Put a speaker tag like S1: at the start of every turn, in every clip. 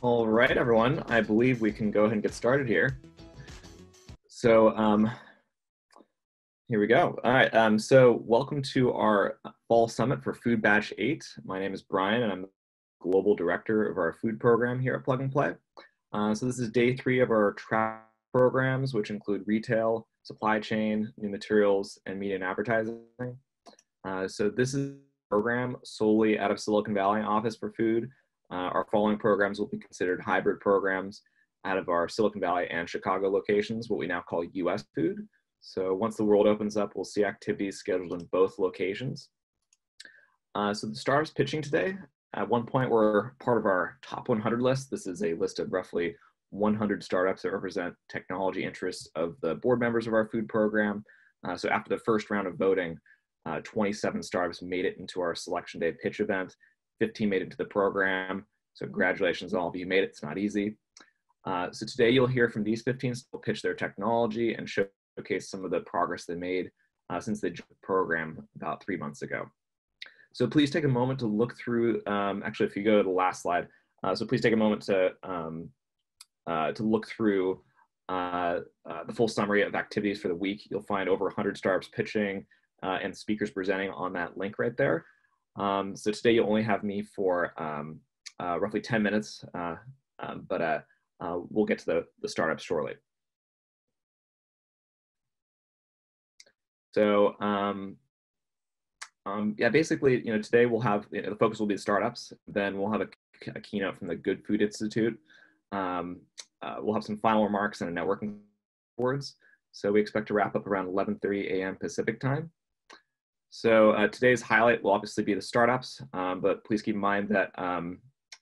S1: All right, everyone. I believe we can go ahead and get started here. So um, here we go. All right. Um, so welcome to our fall summit for Food Batch 8. My name is Brian, and I'm global director of our food program here at Plug and Play. Uh, so this is day three of our track programs, which include retail, supply chain, new materials, and media and advertising. Uh, so this is a program solely out of Silicon Valley Office for Food. Uh, our following programs will be considered hybrid programs out of our Silicon Valley and Chicago locations, what we now call US Food. So once the world opens up, we'll see activities scheduled in both locations. Uh, so the stars pitching today, at one point we're part of our top 100 list. This is a list of roughly 100 startups that represent technology interests of the board members of our food program. Uh, so after the first round of voting, uh, 27 startups made it into our selection day pitch event. 15 made it to the program. So congratulations all of you made it. It's not easy. Uh, so today you'll hear from these 15 will pitch their technology and showcase some of the progress they made uh, since they joined the program about three months ago. So please take a moment to look through, um, actually if you go to the last slide, uh, so please take a moment to, um, uh, to look through uh, uh, the full summary of activities for the week. You'll find over 100 startups pitching and speakers presenting on that link right there. Um, so today you'll only have me for um, uh, roughly 10 minutes, uh, um, but uh, uh, we'll get to the, the startups shortly. So um, um, yeah, basically, you know, today we'll have, you know, the focus will be startups. Then we'll have a, a keynote from the Good Food Institute. Um, uh, we'll have some final remarks and a networking words. So we expect to wrap up around 11.30 a.m. Pacific time. So uh, today's highlight will obviously be the startups, um, but please keep in mind that um,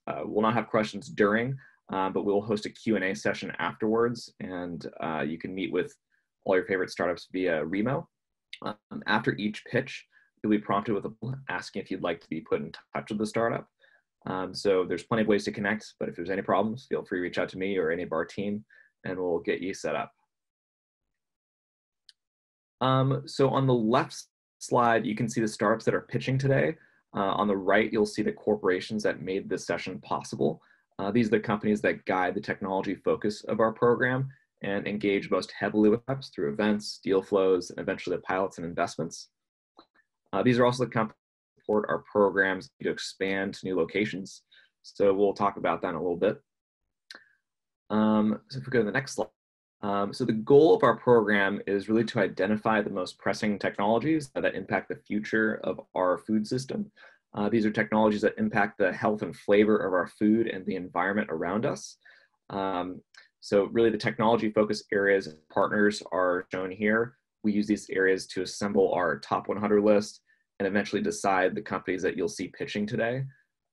S1: uh, we'll not have questions during, um, but we'll host a Q&A session afterwards, and uh, you can meet with all your favorite startups via Remo. Um, after each pitch, you'll be prompted with a asking if you'd like to be put in touch with the startup. Um, so there's plenty of ways to connect, but if there's any problems, feel free to reach out to me or any of our team, and we'll get you set up. Um, so on the left slide, you can see the startups that are pitching today. Uh, on the right, you'll see the corporations that made this session possible. Uh, these are the companies that guide the technology focus of our program and engage most heavily with us through events, deal flows, and eventually the pilots and investments. Uh, these are also the companies that support our programs to expand to new locations. So we'll talk about that in a little bit. Um, so if we go to the next slide. Um, so the goal of our program is really to identify the most pressing technologies that impact the future of our food system. Uh, these are technologies that impact the health and flavor of our food and the environment around us. Um, so really the technology focus areas and partners are shown here. We use these areas to assemble our top 100 list and eventually decide the companies that you'll see pitching today.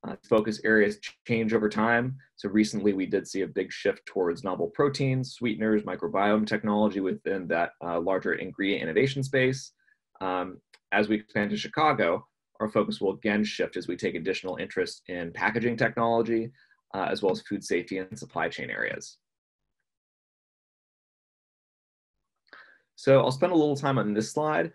S1: Uh, focus areas change over time. So recently we did see a big shift towards novel proteins, sweeteners, microbiome technology within that uh, larger ingredient innovation space. Um, as we expand to Chicago, our focus will again shift as we take additional interest in packaging technology, uh, as well as food safety and supply chain areas. So I'll spend a little time on this slide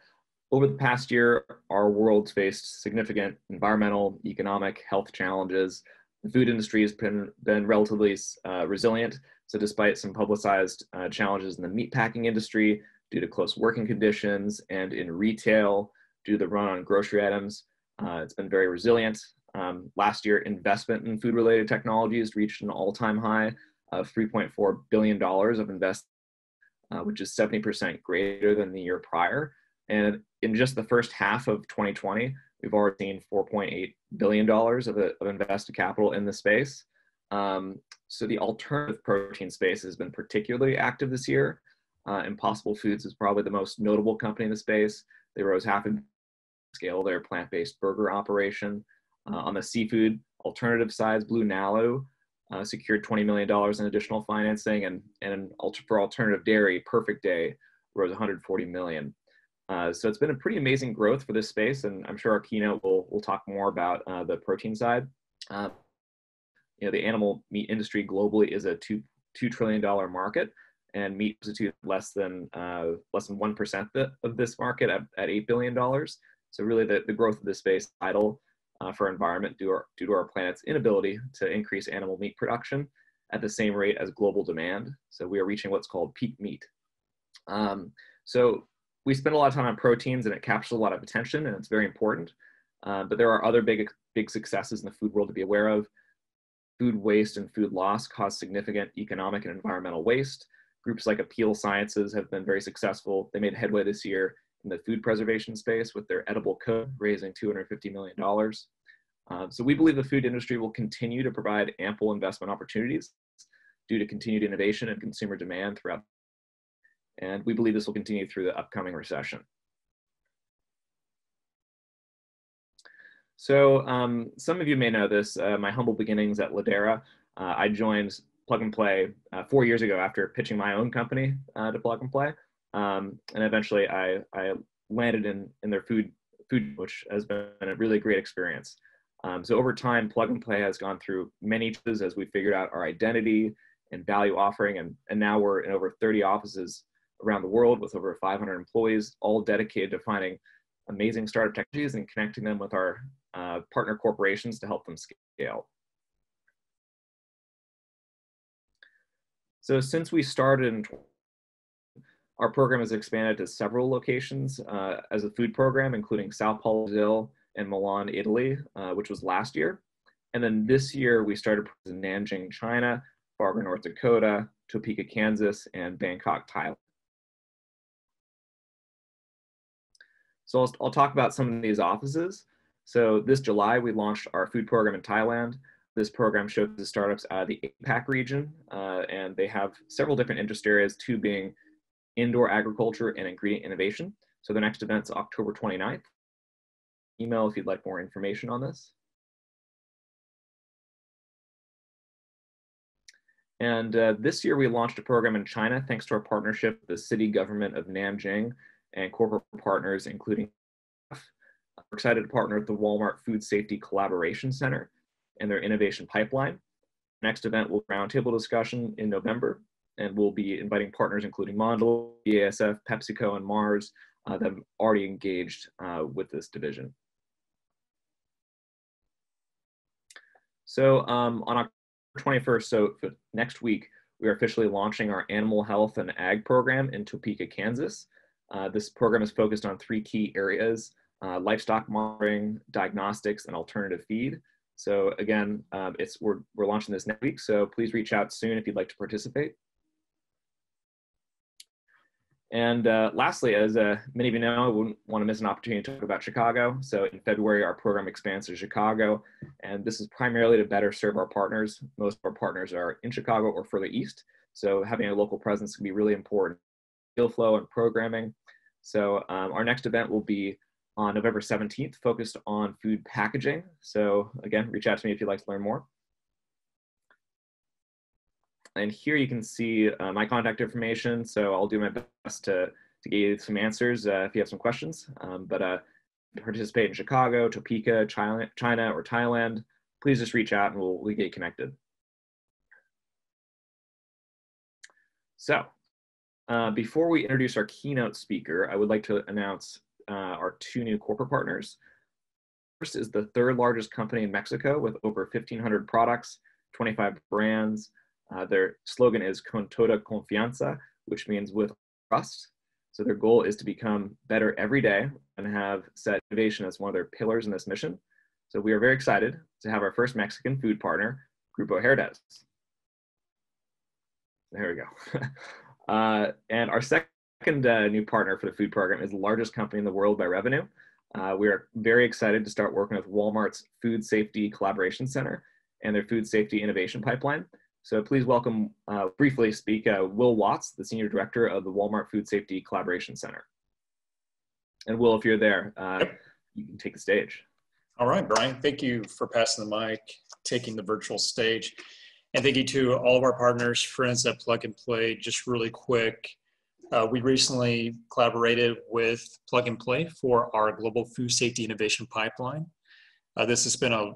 S1: over the past year, our world's faced significant environmental, economic, health challenges. The food industry has been, been relatively uh, resilient. So despite some publicized uh, challenges in the meatpacking industry due to close working conditions and in retail due to the run on grocery items, uh, it's been very resilient. Um, last year, investment in food-related technologies reached an all-time high of $3.4 billion of investment, uh, which is 70% greater than the year prior. And in just the first half of 2020, we've already seen 4.8 billion dollars of, of, invested capital in the space. Um, so the alternative protein space has been particularly active this year. Uh, Impossible Foods is probably the most notable company in the space. They rose half in scale their plant-based burger operation. Uh, on the seafood alternative side, BlueNalu uh, secured $20 million in additional financing, and, and for alternative dairy, Perfect Day rose 140 million. Uh, so it's been a pretty amazing growth for this space, and I'm sure our keynote will will talk more about uh, the protein side. Uh, you know, the animal meat industry globally is a two two trillion dollar market, and meat substitute less than uh, less than one percent of this market at, at eight billion dollars. So really, the, the growth of this space idle. uh, for environment due, our, due to our planet's inability to increase animal meat production at the same rate as global demand. So we are reaching what's called peak meat. Um, so we spend a lot of time on proteins and it captures a lot of attention and it's very important. Uh, but there are other big, big successes in the food world to be aware of. Food waste and food loss cause significant economic and environmental waste. Groups like Apeel Sciences have been very successful. They made headway this year in the food preservation space with their edible coat, raising $250 million. Um, so we believe the food industry will continue to provide ample investment opportunities due to continued innovation and consumer demand throughout. And we believe this will continue through the upcoming recession. So um, some of you may know this, uh, my humble beginnings at Ladera. Uh, I joined Plug and Play uh, four years ago after pitching my own company uh, to Plug and Play. Um, and eventually I, I landed in, in their food, food, which has been a really great experience. Um, so over time, Plug and Play has gone through many changes as we figured out our identity and value offering. And, and now we're in over 30 offices around the world with over 500 employees, all dedicated to finding amazing startup technologies and connecting them with our uh, partner corporations to help them scale. So since we started in our program has expanded to several locations uh, as a food program, including Sao Paulo, Brazil, and Milan, Italy, uh, which was last year. And then this year, we started in Nanjing, China, Fargo, North Dakota, Topeka, Kansas, and Bangkok, Thailand. So I'll, I'll talk about some of these offices. So this July, we launched our food program in Thailand. This program showcases startups out of the APAC region, uh, and they have several different interest areas, two being indoor agriculture and ingredient innovation. So the next event's October 29th. Email if you'd like more information on this. And uh, this year we launched a program in China thanks to our partnership with the city government of Nanjing and corporate partners, including we're excited to partner with the Walmart Food Safety Collaboration Center and their innovation pipeline. Next event will be roundtable discussion in November, and we'll be inviting partners including Mondelez, BASF, PepsiCo, and Mars uh, that have already engaged uh, with this division. So um, on October 21st, so next week, we are officially launching our animal health and ag program in Topeka, Kansas. Uh, this program is focused on three key areas, uh, livestock monitoring, diagnostics, and alternative feed. So again, um, it's, we're, we're launching this next week, so please reach out soon if you'd like to participate. And uh, lastly, as uh, many of you know, I wouldn't want to miss an opportunity to talk about Chicago. So in February, our program expands to Chicago, and this is primarily to better serve our partners. Most of our partners are in Chicago or further east, so having a local presence can be really important deal flow and programming. So um, our next event will be on November 17th, focused on food packaging. So again, reach out to me if you'd like to learn more. And here you can see uh, my contact information. So I'll do my best to, to get you some answers uh, if you have some questions. Um, but uh, participate in Chicago, Topeka, China, China, or Thailand, please just reach out and we'll, we'll get connected. So uh, before we introduce our keynote speaker, I would like to announce uh, our two new corporate partners. First is the third largest company in Mexico with over 1,500 products, 25 brands. Uh, their slogan is Con toda confianza, which means with trust. So their goal is to become better every day and have set innovation as one of their pillars in this mission. So we are very excited to have our first Mexican food partner, Grupo Herdez. There we go. Uh, and our second uh, new partner for the food program is the largest company in the world by revenue. Uh, we are very excited to start working with Walmart's Food Safety Collaboration Center and their Food Safety Innovation Pipeline. So please welcome, uh, briefly speak, uh, Will Watts, the Senior Director of the Walmart Food Safety Collaboration Center. And Will, if you're there, uh, you can take the stage.
S2: All right, Brian, thank you for passing the mic, taking the virtual stage. And thank you to all of our partners, friends at Plug and Play. Just really quick, uh, we recently collaborated with Plug and Play for our Global Food Safety Innovation Pipeline. Uh, this has been a,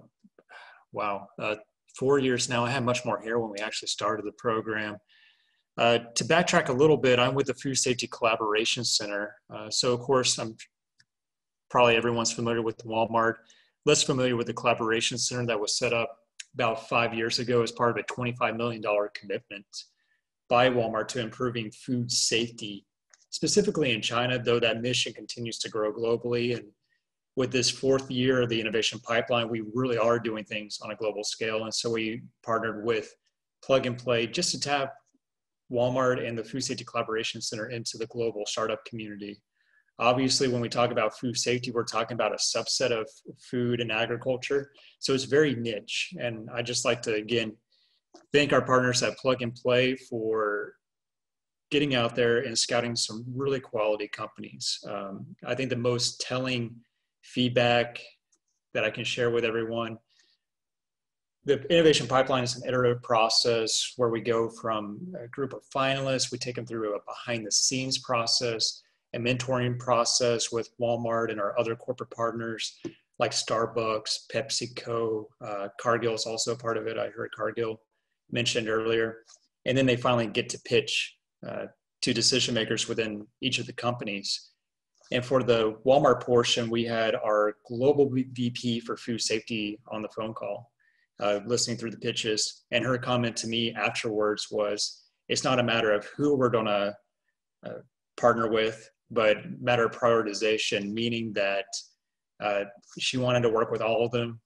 S2: wow, uh, four years now. I had much more hair when we actually started the program. Uh, to backtrack a little bit, I'm with the Food Safety Collaboration Center. Uh, so of course, I'm probably everyone's familiar with Walmart less familiar with the collaboration center that was set up about five years ago as part of a $25 million commitment by Walmart to improving food safety, specifically in China, though that mission continues to grow globally. And with this fourth year of the innovation pipeline, we really are doing things on a global scale. And so we partnered with Plug and Play just to tap Walmart and the Food Safety Collaboration Center into the global startup community. Obviously, when we talk about food safety, we're talking about a subset of food and agriculture. So it's very niche. And I just like to, again, thank our partners at Plug and Play for getting out there and scouting some really quality companies. Um, I think the most telling feedback that I can share with everyone the innovation pipeline is an iterative process where we go from a group of finalists, we take them through a behind the scenes process, a mentoring process with Walmart and our other corporate partners like Starbucks, PepsiCo, uh, Cargill is also a part of it. I heard Cargill mentioned earlier. And then they finally get to pitch uh, to decision makers within each of the companies. And for the Walmart portion, we had our global VP for food safety on the phone call uh, listening through the pitches. And her comment to me afterwards was, it's not a matter of who we're going to uh, partner with, but matter prioritization, meaning that uh, she wanted to work with all of them.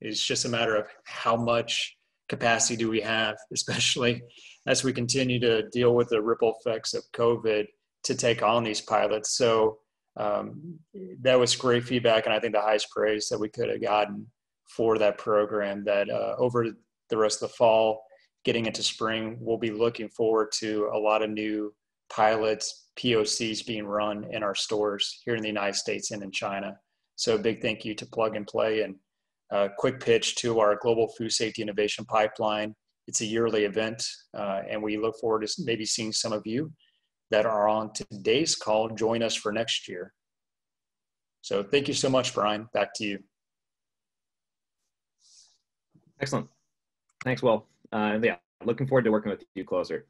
S2: It's just a matter of how much capacity do we have, especially as we continue to deal with the ripple effects of COVID to take on these pilots. So um, that was great feedback, and I think the highest praise that we could have gotten for that program that uh, over the rest of the fall, getting into spring, we'll be looking forward to a lot of new pilots, POCs being run in our stores here in the United States and in China. So big thank you to Plug and Play and a quick pitch to our Global Food Safety Innovation Pipeline. It's a yearly event, uh, and we look forward to maybe seeing some of you that are on today's call join us for next year. So thank you so much, Brian. Back to you.
S1: Excellent. Thanks, Will. Uh, yeah, looking forward to working with you closer.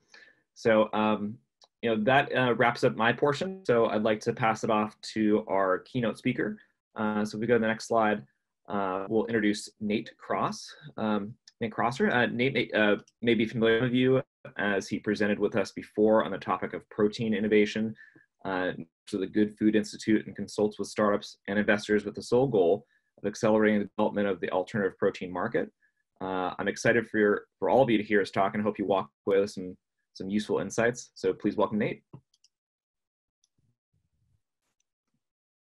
S1: So, um, you know, that uh, wraps up my portion. So I'd like to pass it off to our keynote speaker. Uh, so if we go to the next slide, uh, we'll introduce Nate Cross. Um, Nate Crosser. Uh, Nate, uh, may be familiar with you as he presented with us before on the topic of protein innovation. Uh, so the Good Food Institute and consults with startups and investors with the sole goal of accelerating the development of the alternative protein market. Uh, I'm excited for your, for all of you to hear his talk and hope you walk away with some, some useful insights. So please welcome Nate.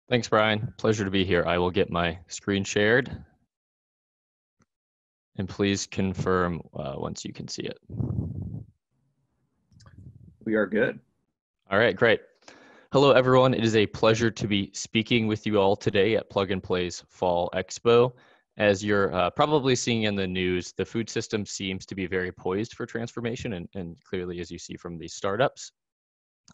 S3: Thanks, Brian. Pleasure to be here. I will get my screen shared. And please confirm uh, once you can see it.
S1: We are good.
S3: All right, great. Hello, everyone. It is a pleasure to be speaking with you all today at Plug and Play's Fall Expo. As you're uh, probably seeing in the news, the food system seems to be very poised for transformation, and, and clearly, as you see from these startups,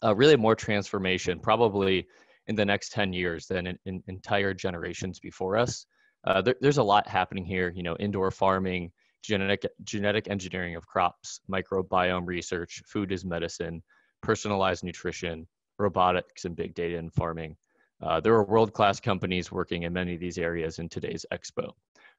S3: uh, really more transformation, probably in the next 10 years than in, in entire generations before us. Uh, there, there's a lot happening here, you know, indoor farming, genetic, genetic engineering of crops, microbiome research, food as medicine, personalized nutrition, robotics and big data in farming. Uh, there are world-class companies working in many of these areas in today's expo.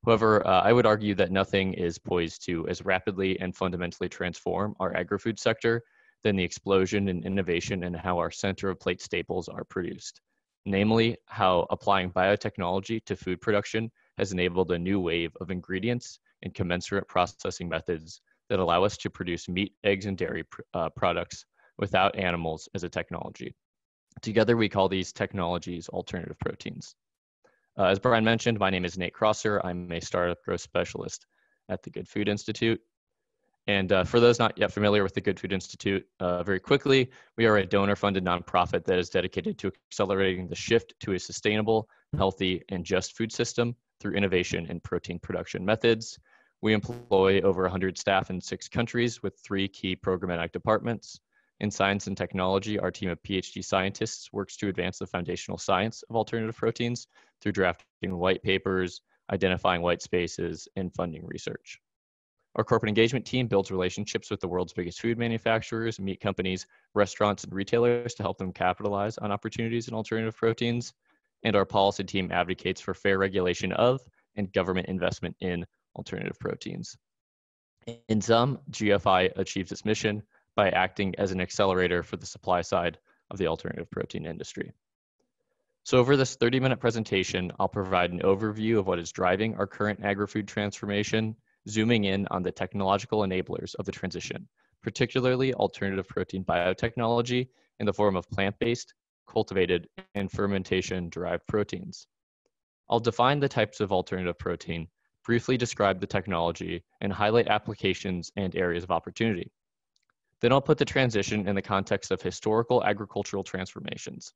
S3: However, uh, I would argue that nothing is poised to as rapidly and fundamentally transform our agri-food sector than the explosion in innovation and how our center of plate staples are produced. Namely, how applying biotechnology to food production has enabled a new wave of ingredients and commensurate processing methods that allow us to produce meat, eggs, and dairy pr uh, products without animals as a technology. Together, we call these technologies alternative proteins. Uh, as Brian mentioned, my name is Nate Crosser. I'm a startup growth specialist at the Good Food Institute. And uh, for those not yet familiar with the Good Food Institute, uh, very quickly, we are a donor funded nonprofit that is dedicated to accelerating the shift to a sustainable, healthy, and just food system through innovation in protein production methods. We employ over 100 staff in six countries with three key programmatic departments. In science and technology, our team of PhD scientists works to advance the foundational science of alternative proteins through drafting white papers, identifying white spaces, and funding research. Our corporate engagement team builds relationships with the world's biggest food manufacturers, meat companies, restaurants, and retailers to help them capitalize on opportunities in alternative proteins. And our policy team advocates for fair regulation of and government investment in alternative proteins. In sum, GFI achieves its mission by acting as an accelerator for the supply side of the alternative protein industry. So over this 30 minute presentation, I'll provide an overview of what is driving our current agri-food transformation, zooming in on the technological enablers of the transition, particularly alternative protein biotechnology in the form of plant-based, cultivated, and fermentation-derived proteins. I'll define the types of alternative protein, briefly describe the technology, and highlight applications and areas of opportunity. Then I'll put the transition in the context of historical agricultural transformations.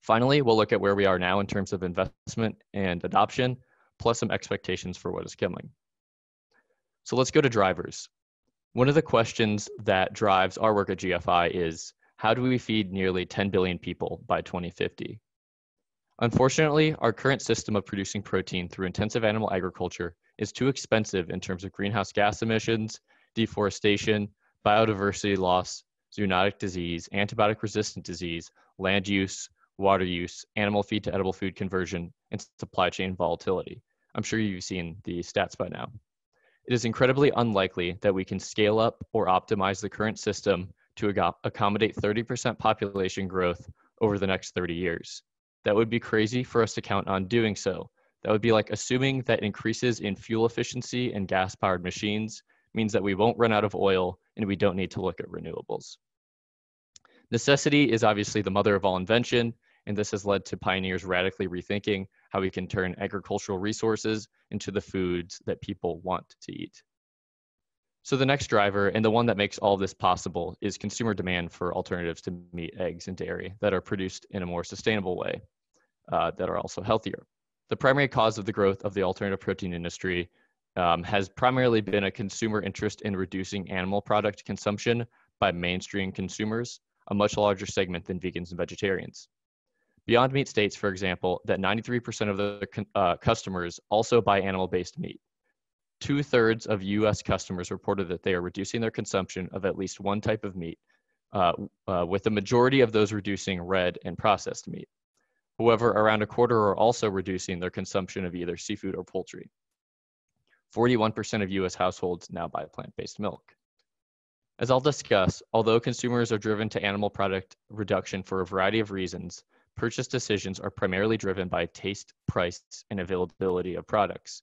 S3: Finally, we'll look at where we are now in terms of investment and adoption, plus some expectations for what is coming. So let's go to drivers. One of the questions that drives our work at GFI is, how do we feed nearly 10 billion people by 2050? Unfortunately, our current system of producing protein through intensive animal agriculture is too expensive in terms of greenhouse gas emissions, deforestation, biodiversity loss, zoonotic disease, antibiotic resistant disease, land use, water use, animal feed to edible food conversion, and supply chain volatility. I'm sure you've seen the stats by now. It is incredibly unlikely that we can scale up or optimize the current system to accommodate 30% population growth over the next 30 years. That would be crazy for us to count on doing so. That would be like assuming that increases in fuel efficiency and gas powered machines means that we won't run out of oil and we don't need to look at renewables. Necessity is obviously the mother of all invention, and this has led to pioneers radically rethinking how we can turn agricultural resources into the foods that people want to eat. So the next driver, and the one that makes all of this possible, is consumer demand for alternatives to meat, eggs, and dairy that are produced in a more sustainable way, uh, that are also healthier. The primary cause of the growth of the alternative protein industry um, has primarily been a consumer interest in reducing animal product consumption by mainstream consumers, a much larger segment than vegans and vegetarians. Beyond Meat states, for example, that 93% of the uh, customers also buy animal based meat. Two thirds of US customers reported that they are reducing their consumption of at least one type of meat, uh, uh, with the majority of those reducing red and processed meat. However, around a quarter are also reducing their consumption of either seafood or poultry. 41% of US households now buy plant based milk. As I'll discuss, although consumers are driven to animal product reduction for a variety of reasons, purchase decisions are primarily driven by taste, price, and availability of products.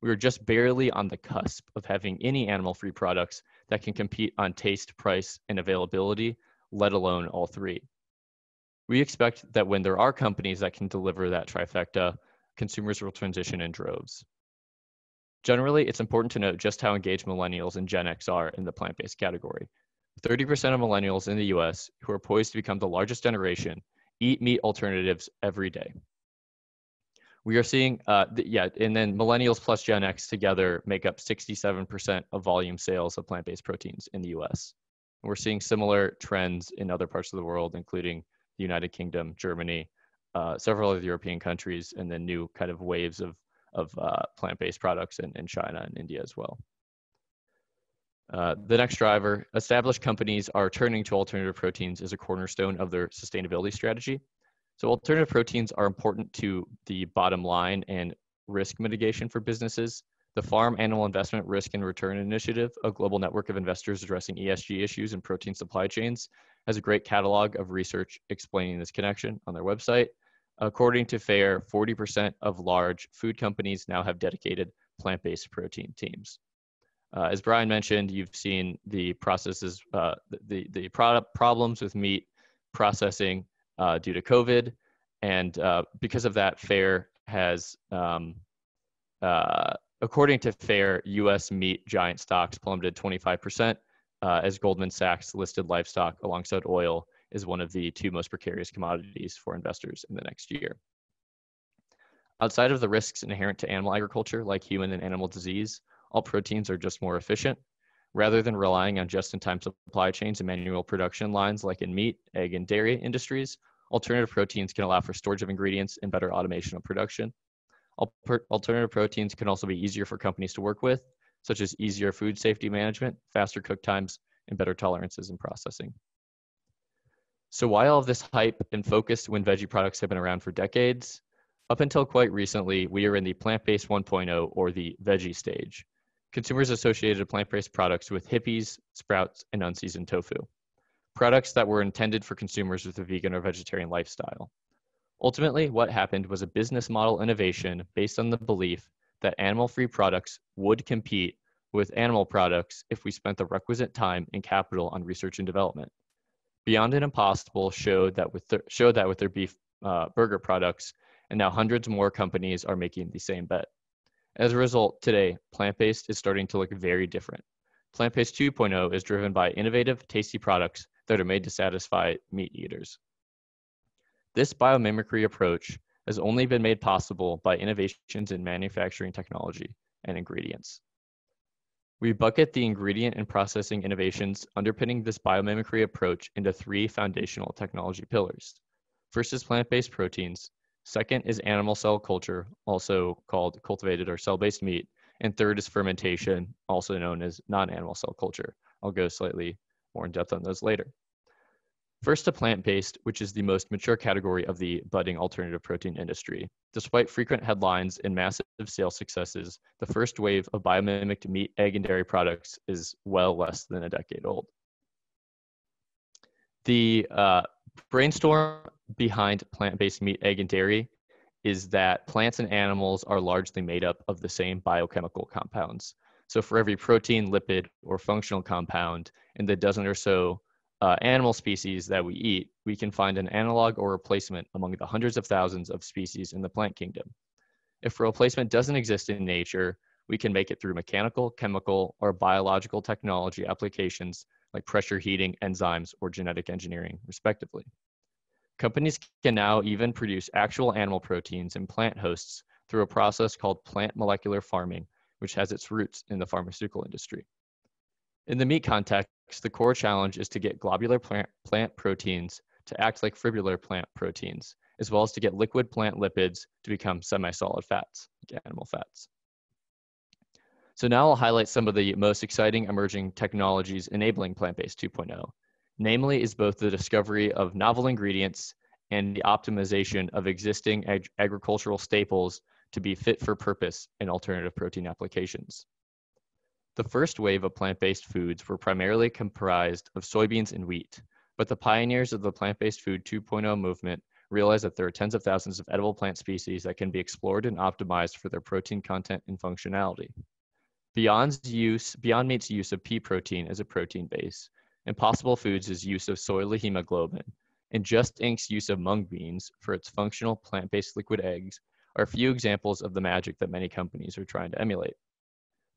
S3: We are just barely on the cusp of having any animal free products that can compete on taste, price, and availability, let alone all three. We expect that when there are companies that can deliver that trifecta, consumers will transition in droves. Generally, it's important to note just how engaged millennials and Gen X are in the plant based category. 30% of millennials in the US, who are poised to become the largest generation, eat meat alternatives every day. We are seeing, uh, th- yeah, and then millennials plus Gen X together make up 67% of volume sales of plant based proteins in the US. And we're seeing similar trends in other parts of the world, including the United Kingdom, Germany, uh, several of the European countries, and then new kind of waves of, of uh, plant based products in, in China and India as well. Uh, the next driver, established companies are turning to alternative proteins as a cornerstone of their sustainability strategy. So alternative proteins are important to the bottom line and risk mitigation for businesses. The Farm Animal Investment Risk and Return Initiative, a global network of investors addressing ESG issues in protein supply chains, has a great catalog of research explaining this connection on their website. According to FAIR, 40% of large food companies now have dedicated plant-based protein teams. Uh, as Brian mentioned, you've seen the processes, uh, the, the product problems with meat processing uh, due to COVID. And uh, because of that, FAIR has, um, uh, according to FAIR, US meat giant stocks plummeted 25% uh, as Goldman Sachs listed livestock alongside oil is one of the two most precarious commodities for investors in the next year. Outside of the risks inherent to animal agriculture, like human and animal disease, all proteins are just more efficient. Rather than relying on just-in-time supply chains and manual production lines like in meat, egg, and dairy industries, alternative proteins can allow for storage of ingredients and better automation of production. Alternative proteins can also be easier for companies to work with, such as easier food safety management, faster cook times, and better tolerances in processing. So why all of this hype and focus when veggie products have been around for decades? Up until quite recently, we are in the plant-based 1.0 or the veggie stage. Consumers associated plant-based products with hippies, sprouts, and unseasoned tofu. Products that were intended for consumers with a vegan or vegetarian lifestyle. Ultimately, what happened was a business model innovation based on the belief that animal-free products would compete with animal products if we spent the requisite time and capital on research and development. Beyond and Impossible showed that with their, showed that with their beef uh, burger products, and now hundreds more companies are making the same bet. As a result, today, plant-based is starting to look very different. Plant-based 2.0 is driven by innovative, tasty products that are made to satisfy meat eaters. This biomimicry approach has only been made possible by innovations in manufacturing technology and ingredients. We bucket the ingredient and processing innovations underpinning this biomimicry approach into three foundational technology pillars. First is plant-based proteins, second is animal cell culture, also called cultivated or cell-based meat, and third is fermentation, also known as non-animal cell culture. I'll go slightly more in depth on those later. First to plant-based, which is the most mature category of the budding alternative protein industry. Despite frequent headlines and massive sales successes, the first wave of biomimicked meat, egg, and dairy products is well less than a decade old. The uh, brainstorm behind plant-based meat, egg, and dairy is that plants and animals are largely made up of the same biochemical compounds. So for every protein, lipid, or functional compound in the dozen or so uh, animal species that we eat, we can find an analog or replacement among the hundreds of thousands of species in the plant kingdom. If replacement doesn't exist in nature, we can make it through mechanical, chemical, or biological technology applications like pressure heating, enzymes, or genetic engineering, respectively. Companies can now even produce actual animal proteins in plant hosts through a process called plant molecular farming, which has its roots in the pharmaceutical industry. In the meat context, the core challenge is to get globular plant, plant proteins to act like fibrillar plant proteins, as well as to get liquid plant lipids to become semi-solid fats, like animal fats. So now I'll highlight some of the most exciting emerging technologies enabling plant-based 2.0. Namely is both the discovery of novel ingredients and the optimization of existing ag agricultural staples to be fit for purpose in alternative protein applications. The first wave of plant-based foods were primarily comprised of soybeans and wheat, but the pioneers of the plant-based food 2.0 movement realized that there are tens of thousands of edible plant species that can be explored and optimized for their protein content and functionality. Beyond's use, Beyond Meat's use of pea protein as a protein base, Impossible Foods' use of soy hemoglobin, and Just Inc.'s use of mung beans for its functional plant-based liquid eggs are a few examples of the magic that many companies are trying to emulate.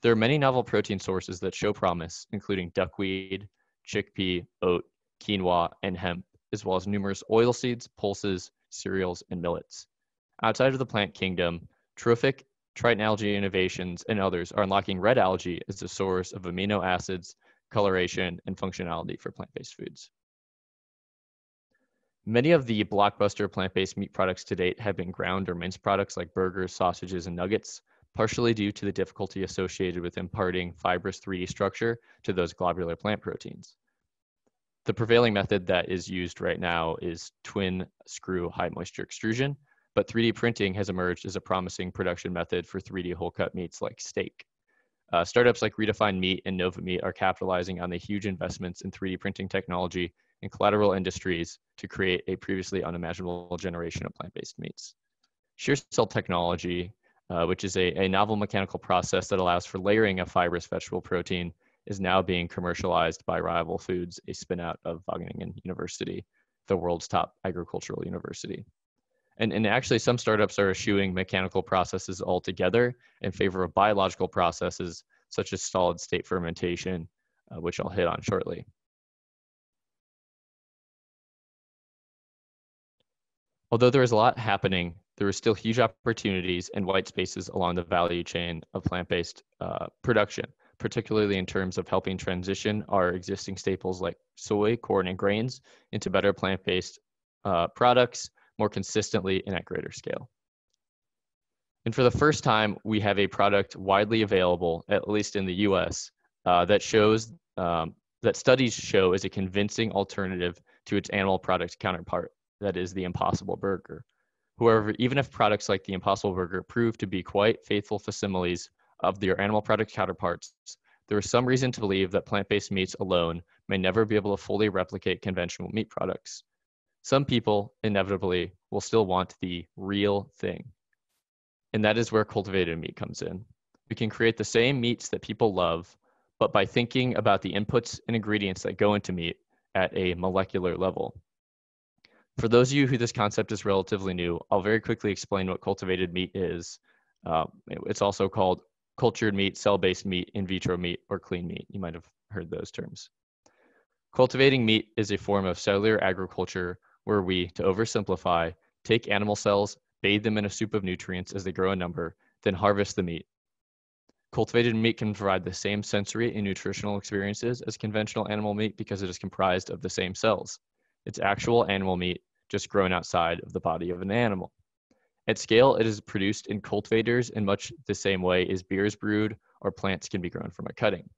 S3: There are many novel protein sources that show promise, including duckweed, chickpea, oat, quinoa, and hemp, as well as numerous oilseeds, pulses, cereals, and millets. Outside of the plant kingdom, trophic Triton Algae Innovations and others are unlocking red algae as a source of amino acids, coloration, and functionality for plant-based foods. Many of the blockbuster plant-based meat products to date have been ground or minced products like burgers, sausages, and nuggets, partially due to the difficulty associated with imparting fibrous 3D structure to those globular plant proteins. The prevailing method that is used right now is twin screw high moisture extrusion, but 3D printing has emerged as a promising production method for 3D whole cut meats like steak. Uh, startups like Redefined Meat and Nova Meat are capitalizing on the huge investments in 3D printing technology and collateral industries to create a previously unimaginable generation of plant-based meats. Shear cell technology uh, which is a, a novel mechanical process that allows for layering of fibrous vegetable protein, is now being commercialized by Rival Foods, a spinout of Wageningen University, the world's top agricultural university. And, and actually, some startups are eschewing mechanical processes altogether in favor of biological processes such as solid state fermentation, uh, which I'll hit on shortly. Although there is a lot happening there are still huge opportunities and white spaces along the value chain of plant-based uh, production, particularly in terms of helping transition our existing staples like soy, corn, and grains into better plant-based uh, products more consistently and at greater scale. And for the first time, we have a product widely available, at least in the US, uh, that shows um, that studies show is a convincing alternative to its animal product counterpart, that is the Impossible Burger. However, even if products like the Impossible Burger prove to be quite faithful facsimiles of their animal product counterparts, there is some reason to believe that plant-based meats alone may never be able to fully replicate conventional meat products. Some people, inevitably, will still want the real thing. And that is where cultivated meat comes in. We can create the same meats that people love, but by thinking about the inputs and ingredients that go into meat at a molecular level. For those of you who this concept is relatively new, I'll very quickly explain what cultivated meat is. Uh, it's also called cultured meat, cell-based meat, in vitro meat, or clean meat. You might have heard those terms. Cultivating meat is a form of cellular agriculture where we, to oversimplify, take animal cells, bathe them in a soup of nutrients as they grow in number, then harvest the meat. Cultivated meat can provide the same sensory and nutritional experiences as conventional animal meat because it is comprised of the same cells. It's actual animal meat, just grown outside of the body of an animal. At scale, it is produced in cultivators in much the same way as beer is brewed or plants can be grown from a cutting.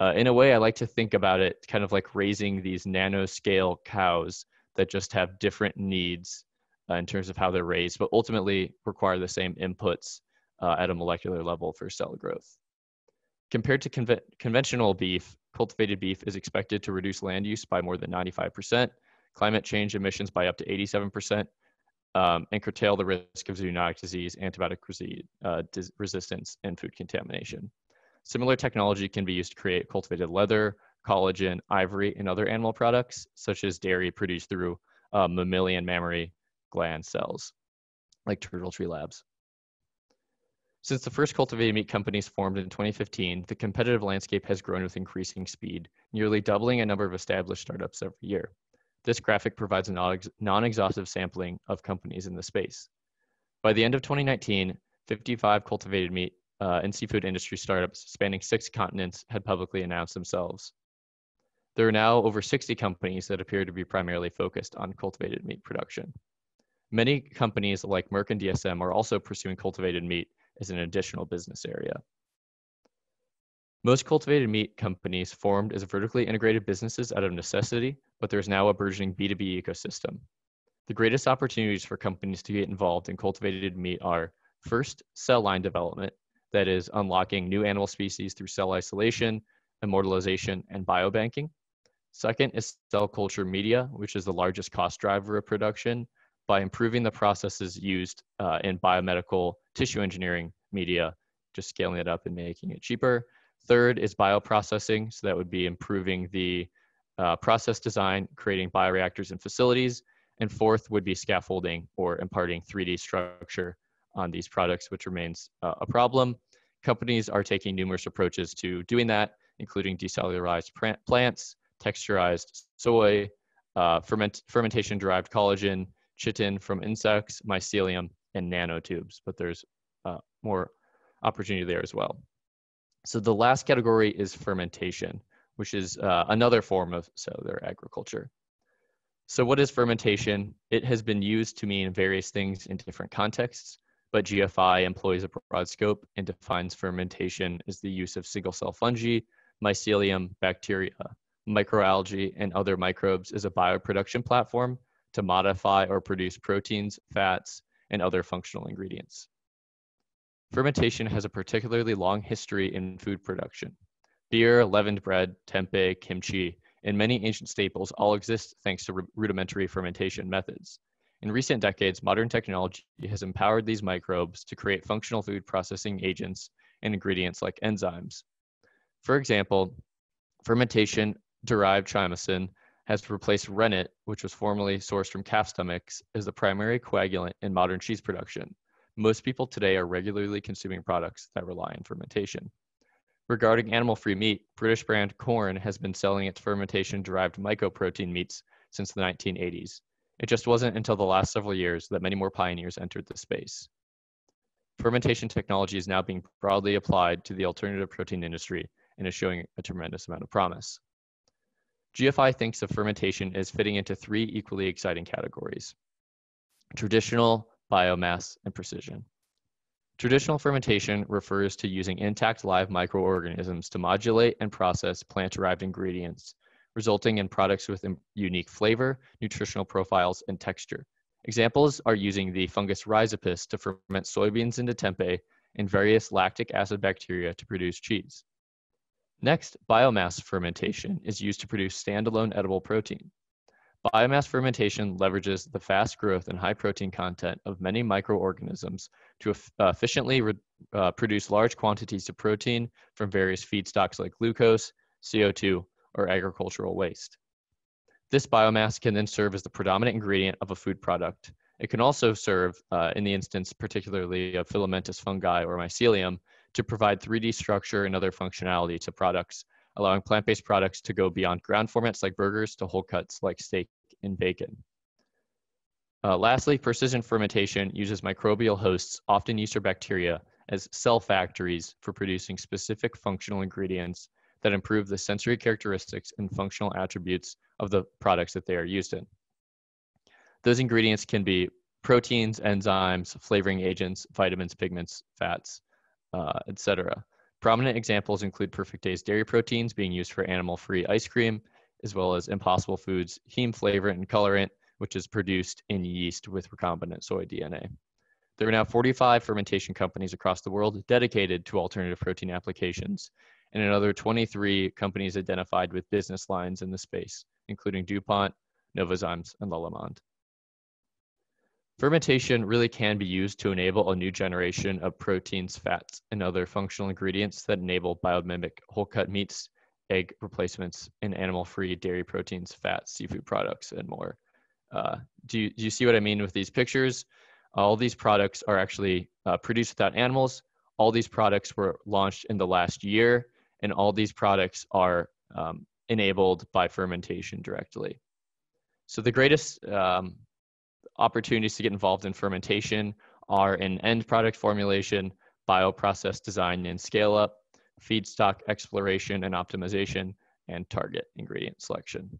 S3: Uh, in a way, I like to think about it kind of like raising these nanoscale cows that just have different needs uh, in terms of how they're raised, but ultimately require the same inputs uh, at a molecular level for cell growth. Compared to conve conventional beef, cultivated beef is expected to reduce land use by more than 95%, climate change emissions by up to 87%, um, and curtail the risk of zoonotic disease, antibiotic uh, resistance, and food contamination. Similar technology can be used to create cultivated leather, collagen, ivory, and other animal products, such as dairy produced through uh, mammalian mammary gland cells, like TurtleTree Labs. Since the first cultivated meat companies formed in 2015, the competitive landscape has grown with increasing speed, nearly doubling a number of established startups every year. This graphic provides a non-exhaustive sampling of companies in the space. By the end of 2019, 55 cultivated meat uh, and seafood industry startups spanning six continents had publicly announced themselves. There are now over 60 companies that appear to be primarily focused on cultivated meat production. Many companies like Merck and DSM are also pursuing cultivated meat as an additional business area. Most cultivated meat companies formed as vertically integrated businesses out of necessity, but there is now a burgeoning B2B ecosystem. The greatest opportunities for companies to get involved in cultivated meat are first, cell line development, that is, unlocking new animal species through cell isolation, immortalization, and biobanking. Second is cell culture media, which is the largest cost driver of production by improving the processes used uh, in biomedical tissue engineering media, just scaling it up and making it cheaper. Third is bioprocessing. So that would be improving the uh, process design, creating bioreactors and facilities. And fourth would be scaffolding or imparting 3D structure on these products, which remains uh, a problem. Companies are taking numerous approaches to doing that, including decellularized plants, texturized soy, uh, ferment fermentation derived collagen, chitin from insects, mycelium, and nanotubes. But there's uh, more opportunity there as well. So the last category is fermentation, which is uh, another form of cellular agriculture. So what is fermentation? It has been used to mean various things in different contexts, but GFI employs a broad scope and defines fermentation as the use of single cell fungi, mycelium, bacteria, microalgae, and other microbes as a bioproduction platform to modify or produce proteins, fats, and other functional ingredients. Fermentation has a particularly long history in food production. Beer, leavened bread, tempeh, kimchi, and many ancient staples all exist thanks to rudimentary fermentation methods. In recent decades, modern technology has empowered these microbes to create functional food processing agents and ingredients like enzymes. For example, fermentation derived chymosin has replaced rennet, which was formerly sourced from calf stomachs, as the primary coagulant in modern cheese production. Most people today are regularly consuming products that rely on fermentation. Regarding animal free meat, British brand Quorn has been selling its fermentation derived mycoprotein meats since the 1980s. It just wasn't until the last several years that many more pioneers entered the space. Fermentation technology is now being broadly applied to the alternative protein industry and is showing a tremendous amount of promise. GFI thinks of fermentation as fitting into three equally exciting categories traditional, biomass, and precision. Traditional fermentation refers to using intact live microorganisms to modulate and process plant-derived ingredients, resulting in products with unique flavor, nutritional profiles, and texture. Examples are using the fungus rhizopus to ferment soybeans into tempeh and various lactic acid bacteria to produce cheese. Next, biomass fermentation is used to produce standalone edible protein. Biomass fermentation leverages the fast growth and high protein content of many microorganisms to uh, efficiently uh, produce large quantities of protein from various feedstocks like glucose, CO2, or agricultural waste. This biomass can then serve as the predominant ingredient of a food product. It can also serve, uh, in the instance particularly of filamentous fungi or mycelium, to provide 3D structure and other functionality to products allowing plant-based products to go beyond ground formats like burgers to whole cuts like steak and bacon. Uh, lastly, precision fermentation uses microbial hosts, often yeast or bacteria, as cell factories for producing specific functional ingredients that improve the sensory characteristics and functional attributes of the products that they are used in. Those ingredients can be proteins, enzymes, flavoring agents, vitamins, pigments, fats, uh, etc. Prominent examples include Perfect Day's dairy proteins being used for animal-free ice cream, as well as Impossible Foods heme flavorant and colorant, which is produced in yeast with recombinant soy DNA. There are now 45 fermentation companies across the world dedicated to alternative protein applications, and another 23 companies identified with business lines in the space, including DuPont, Novozymes, and Lallemand. Fermentation really can be used to enable a new generation of proteins, fats, and other functional ingredients that enable biomimic whole cut meats, egg replacements, and animal-free dairy proteins, fats, seafood products, and more. Uh, do, you, do you see what I mean with these pictures? All these products are actually uh, produced without animals. All these products were launched in the last year, and all these products are um, enabled by fermentation directly. So the greatest um, opportunities to get involved in fermentation are in end product formulation, bioprocess design and scale up, feedstock exploration and optimization, and target ingredient selection.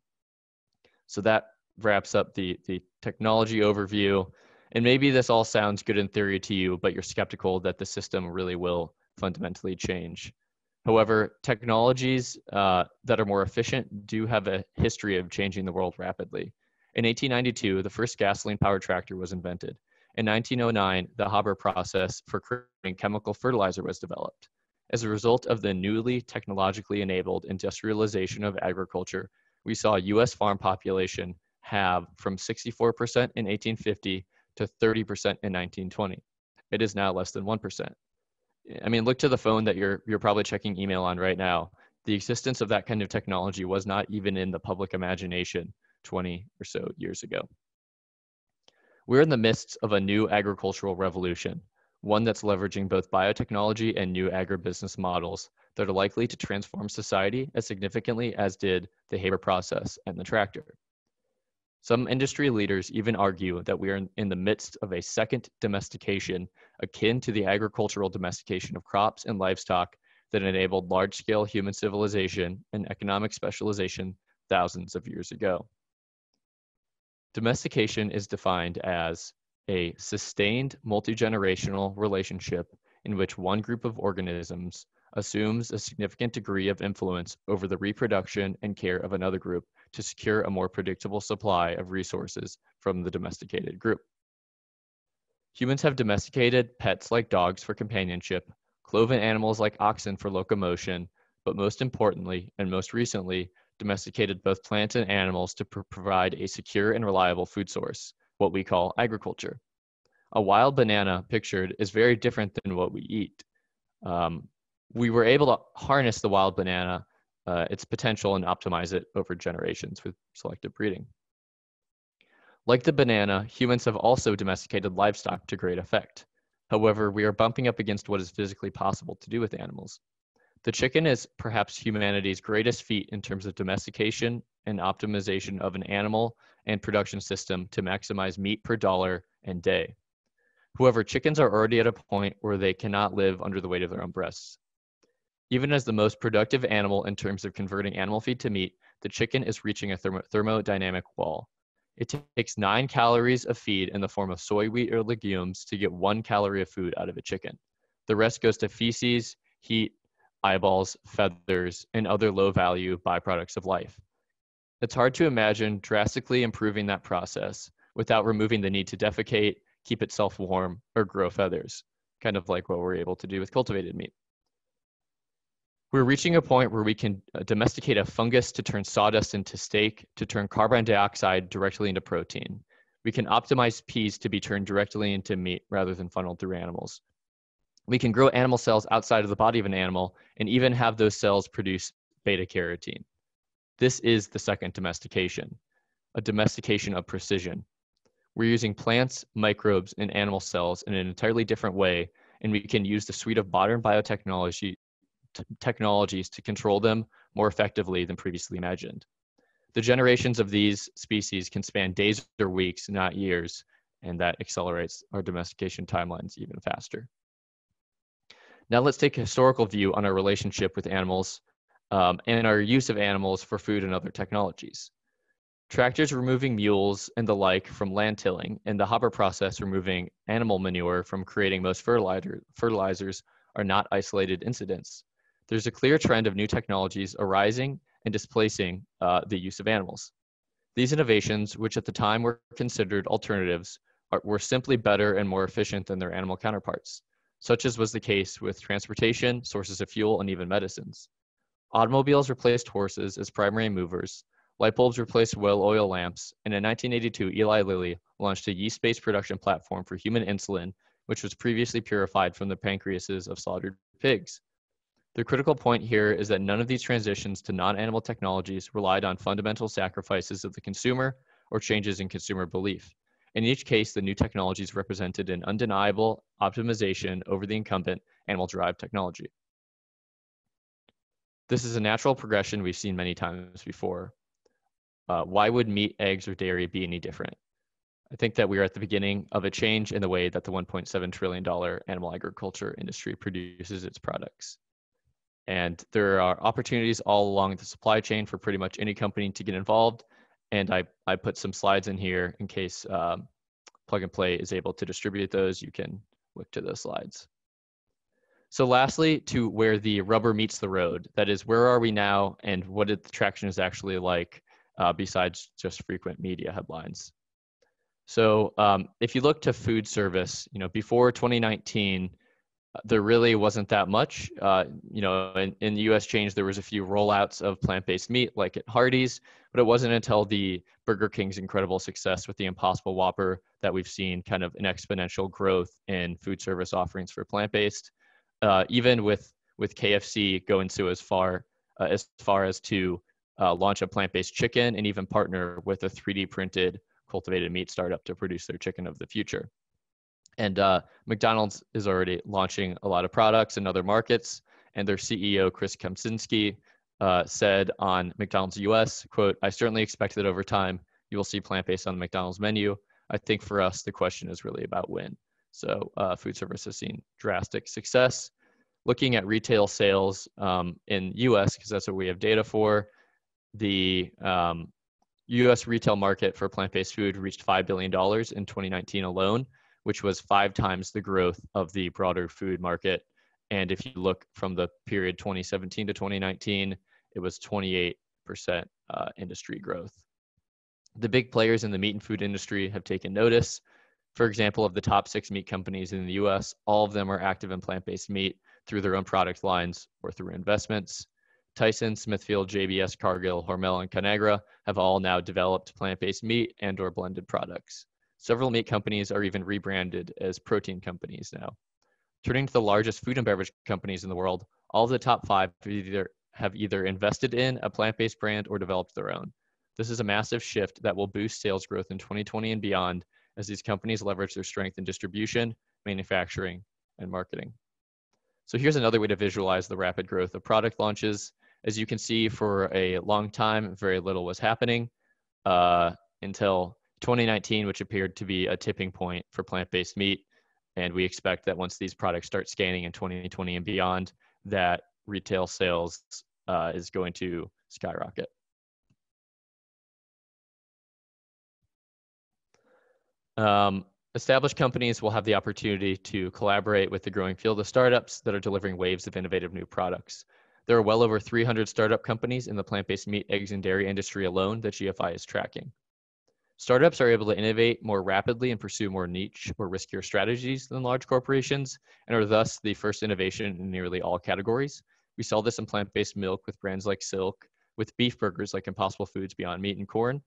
S3: So that wraps up the, the technology overview. And maybe this all sounds good in theory to you, but you're skeptical that the system really will fundamentally change. However, technologies uh, that are more efficient do have a history of changing the world rapidly. In 1892, the first gasoline powered tractor was invented. In 1909, the Haber process for creating chemical fertilizer was developed. As a result of the newly technologically enabled industrialization of agriculture, we saw US farm population have from 64% in 1850 to 30% in 1920. It is now less than 1%. I mean, look to the phone that you're, you're probably checking email on right now. The existence of that kind of technology was not even in the public imagination 20 or so years ago. We're in the midst of a new agricultural revolution, one that's leveraging both biotechnology and new agribusiness models that are likely to transform society as significantly as did the Haber process and the tractor. Some industry leaders even argue that we are in the midst of a second domestication akin to the agricultural domestication of crops and livestock that enabled large scale human civilization and economic specialization thousands of years ago. Domestication is defined as a sustained multi-generational relationship in which one group of organisms assumes a significant degree of influence over the reproduction and care of another group to secure a more predictable supply of resources from the domesticated group. Humans have domesticated pets like dogs for companionship, cloven animals like oxen for locomotion, but most importantly, and most recently, domesticated both plants and animals to pr provide a secure and reliable food source, what we call agriculture. A wild banana pictured is very different than what we eat. Um, we were able to harness the wild banana, uh, its potential, and optimize it over generations with selective breeding. Like the banana, humans have also domesticated livestock to great effect. However, we are bumping up against what is physically possible to do with animals. The chicken is perhaps humanity's greatest feat in terms of domestication and optimization of an animal and production system to maximize meat per dollar and day. However, chickens are already at a point where they cannot live under the weight of their own breasts. Even as the most productive animal in terms of converting animal feed to meat, the chicken is reaching a thermo thermodynamic wall. It takes nine calories of feed in the form of soy, wheat, or legumes to get one calorie of food out of a chicken. The rest goes to feces, heat, eyeballs, feathers, and other low value byproducts of life. It's hard to imagine drastically improving that process without removing the need to defecate, keep itself warm, or grow feathers, kind of like what we're able to do with cultivated meat. We're reaching a point where we can uh, domesticate a fungus to turn sawdust into steak, to turn carbon dioxide directly into protein. We can optimize peas to be turned directly into meat rather than funneled through animals. We can grow animal cells outside of the body of an animal and even have those cells produce beta carotene. This is the second domestication, a domestication of precision. We're using plants, microbes, and animal cells in an entirely different way, and we can use the suite of modern biotechnology technologies to control them more effectively than previously imagined. The generations of these species can span days or weeks, not years, and that accelerates our domestication timelines even faster. Now let's take a historical view on our relationship with animals um, and our use of animals for food and other technologies. Tractors removing mules and the like from land tilling and the Haber process removing animal manure from creating most fertilizer, fertilizers are not isolated incidents. There's a clear trend of new technologies arising and displacing uh, the use of animals. These innovations, which at the time were considered alternatives, are, were simply better and more efficient than their animal counterparts, such as was the case with transportation, sources of fuel, and even medicines. Automobiles replaced horses as primary movers, light bulbs replaced well oil lamps, and in 1982, Eli Lilly launched a yeast-based production platform for human insulin, which was previously purified from the pancreases of slaughtered pigs. The critical point here is that none of these transitions to non-animal technologies relied on fundamental sacrifices of the consumer or changes in consumer belief. In each case, the new technologies represented an undeniable optimization over the incumbent animal-derived technology. This is a natural progression we've seen many times before. Uh, why would meat, eggs, or dairy be any different? I think that we are at the beginning of a change in the way that the $1.7 trillion animal agriculture industry produces its products. And there are opportunities all along the supply chain for pretty much any company to get involved. And I, I put some slides in here in case um, Plug and Play is able to distribute those. You can look to those slides. So lastly, to where the rubber meets the road, that is, where are we now and what the traction is actually like uh, besides just frequent media headlines. So um, if you look to food service, you know, before 2019, there really wasn't that much. Uh, you know, in, in the U.S. change, there was a few rollouts of plant-based meat, like at Hardee's, but it wasn't until the Burger King's incredible success with the Impossible Whopper that we've seen kind of an exponential growth in food service offerings for plant-based. Uh, even with with KFC going so as far uh, as far as to uh, launch a plant-based chicken and even partner with a 3D printed cultivated meat startup to produce their chicken of the future. And uh, McDonald's is already launching a lot of products in other markets. And their CEO, Chris Kempczinski, uh, said on McDonald's US, quote, I certainly expect that over time you will see plant-based on the McDonald's menu. I think for us, the question is really about when. So uh, food service has seen drastic success. Looking at retail sales um, in US, because that's what we have data for, the um, US retail market for plant-based food reached $5 billion in 2019 alone which was five times the growth of the broader food market. And if you look from the period 2017 to 2019, it was 28% uh, industry growth. The big players in the meat and food industry have taken notice. For example, of the top six meat companies in the US, all of them are active in plant based meat through their own product lines or through investments. Tyson, Smithfield, JBS, Cargill, Hormel, and Conagra have all now developed plant based meat and or blended products. Several meat companies are even rebranded as protein companies now. Turning to the largest food and beverage companies in the world, all of the top five either, have either invested in a plant-based brand or developed their own. This is a massive shift that will boost sales growth in 2020 and beyond as these companies leverage their strength in distribution, manufacturing, and marketing. So here's another way to visualize the rapid growth of product launches. As you can see, for a long time, very little was happening uh, until 2019, which appeared to be a tipping point for plant based meat. And we expect that once these products start scanning in 2020 and beyond, that retail sales uh, is going to skyrocket. Um, established companies will have the opportunity to collaborate with the growing field of startups that are delivering waves of innovative new products. There are well over 300 startup companies in the plant based meat, eggs, and dairy industry alone that GFI is tracking. Startups are able to innovate more rapidly and pursue more niche or riskier strategies than large corporations and are thus the first innovation in nearly all categories. We saw this in plant based milk with brands like Silk, with beef burgers like Impossible Foods Beyond Meat and Quorn,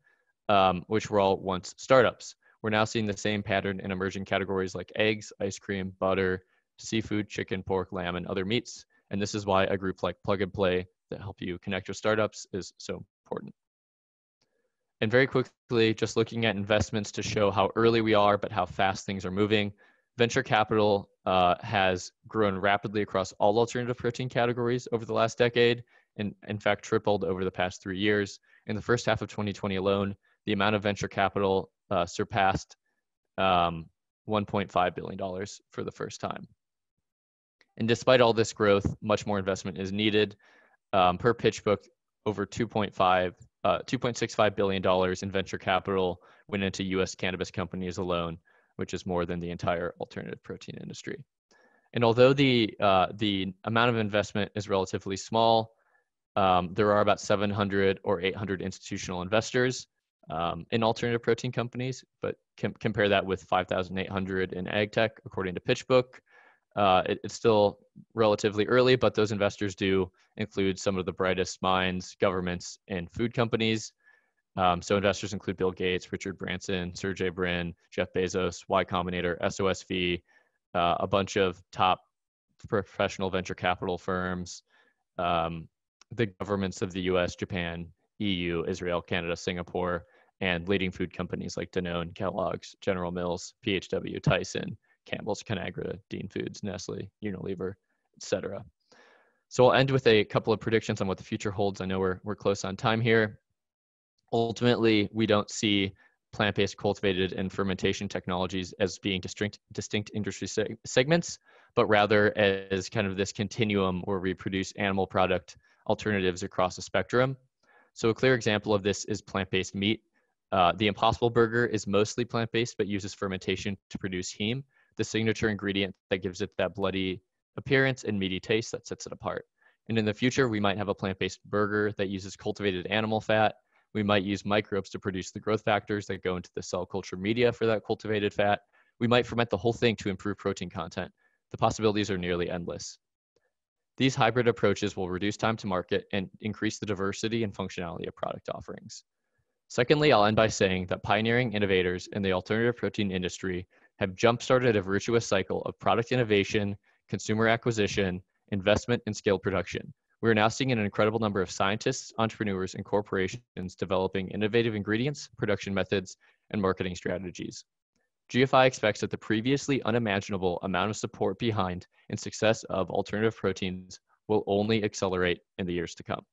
S3: um, which were all once startups. We're now seeing the same pattern in emerging categories like eggs, ice cream, butter, seafood, chicken, pork, lamb, and other meats. And this is why a group like Plug and Play that help you connect with startups is so important. And very quickly, just looking at investments to show how early we are, but how fast things are moving. Venture capital uh, has grown rapidly across all alternative protein categories over the last decade, and in fact tripled over the past three years. In the first half of 2020 alone, the amount of venture capital uh, surpassed um, $1.5 billion for the first time. And despite all this growth, much more investment is needed. Um, per PitchBook, over 2.5, uh, 2.65 billion dollars in venture capital went into U.S. cannabis companies alone, which is more than the entire alternative protein industry. And although the uh, the amount of investment is relatively small, um, there are about 700 or 800 institutional investors um, in alternative protein companies, but com- compare that with 5,800 in ag tech, according to PitchBook. Uh, it, it's still relatively early, but those investors do include some of the brightest minds, governments, and food companies. Um, so investors include Bill Gates, Richard Branson, Sergey Brin, Jeff Bezos, Y Combinator, SOSV, uh, a bunch of top professional venture capital firms, um, the governments of the US, Japan, EU, Israel, Canada, Singapore, and leading food companies like Danone, Kellogg's, General Mills, PHW, Tyson, Campbell's, Conagra, Dean Foods, Nestle, Unilever, etc. So I'll end with a couple of predictions on what the future holds. I know we're we're close on time here. Ultimately, we don't see plant-based cultivated and fermentation technologies as being distinct distinct industry seg- segments, but rather as kind of this continuum where we produce animal product alternatives across a spectrum. So a clear example of this is plant-based meat. Uh, the Impossible Burger is mostly plant-based, but uses fermentation to produce heme, the signature ingredient that gives it that bloody appearance and meaty taste that sets it apart. And in the future, we might have a plant-based burger that uses cultivated animal fat. We might use microbes to produce the growth factors that go into the cell culture media for that cultivated fat. We might ferment the whole thing to improve protein content. The possibilities are nearly endless. These hybrid approaches will reduce time to market and increase the diversity and functionality of product offerings. Secondly, I'll end by saying that pioneering innovators in the alternative protein industry have jump-started a virtuous cycle of product innovation, consumer acquisition, investment, and scale production. We are now seeing an incredible number of scientists, entrepreneurs, and corporations developing innovative ingredients, production methods, and marketing strategies. GFI expects that the previously unimaginable amount of support behind and success of alternative proteins will only accelerate in the years to come.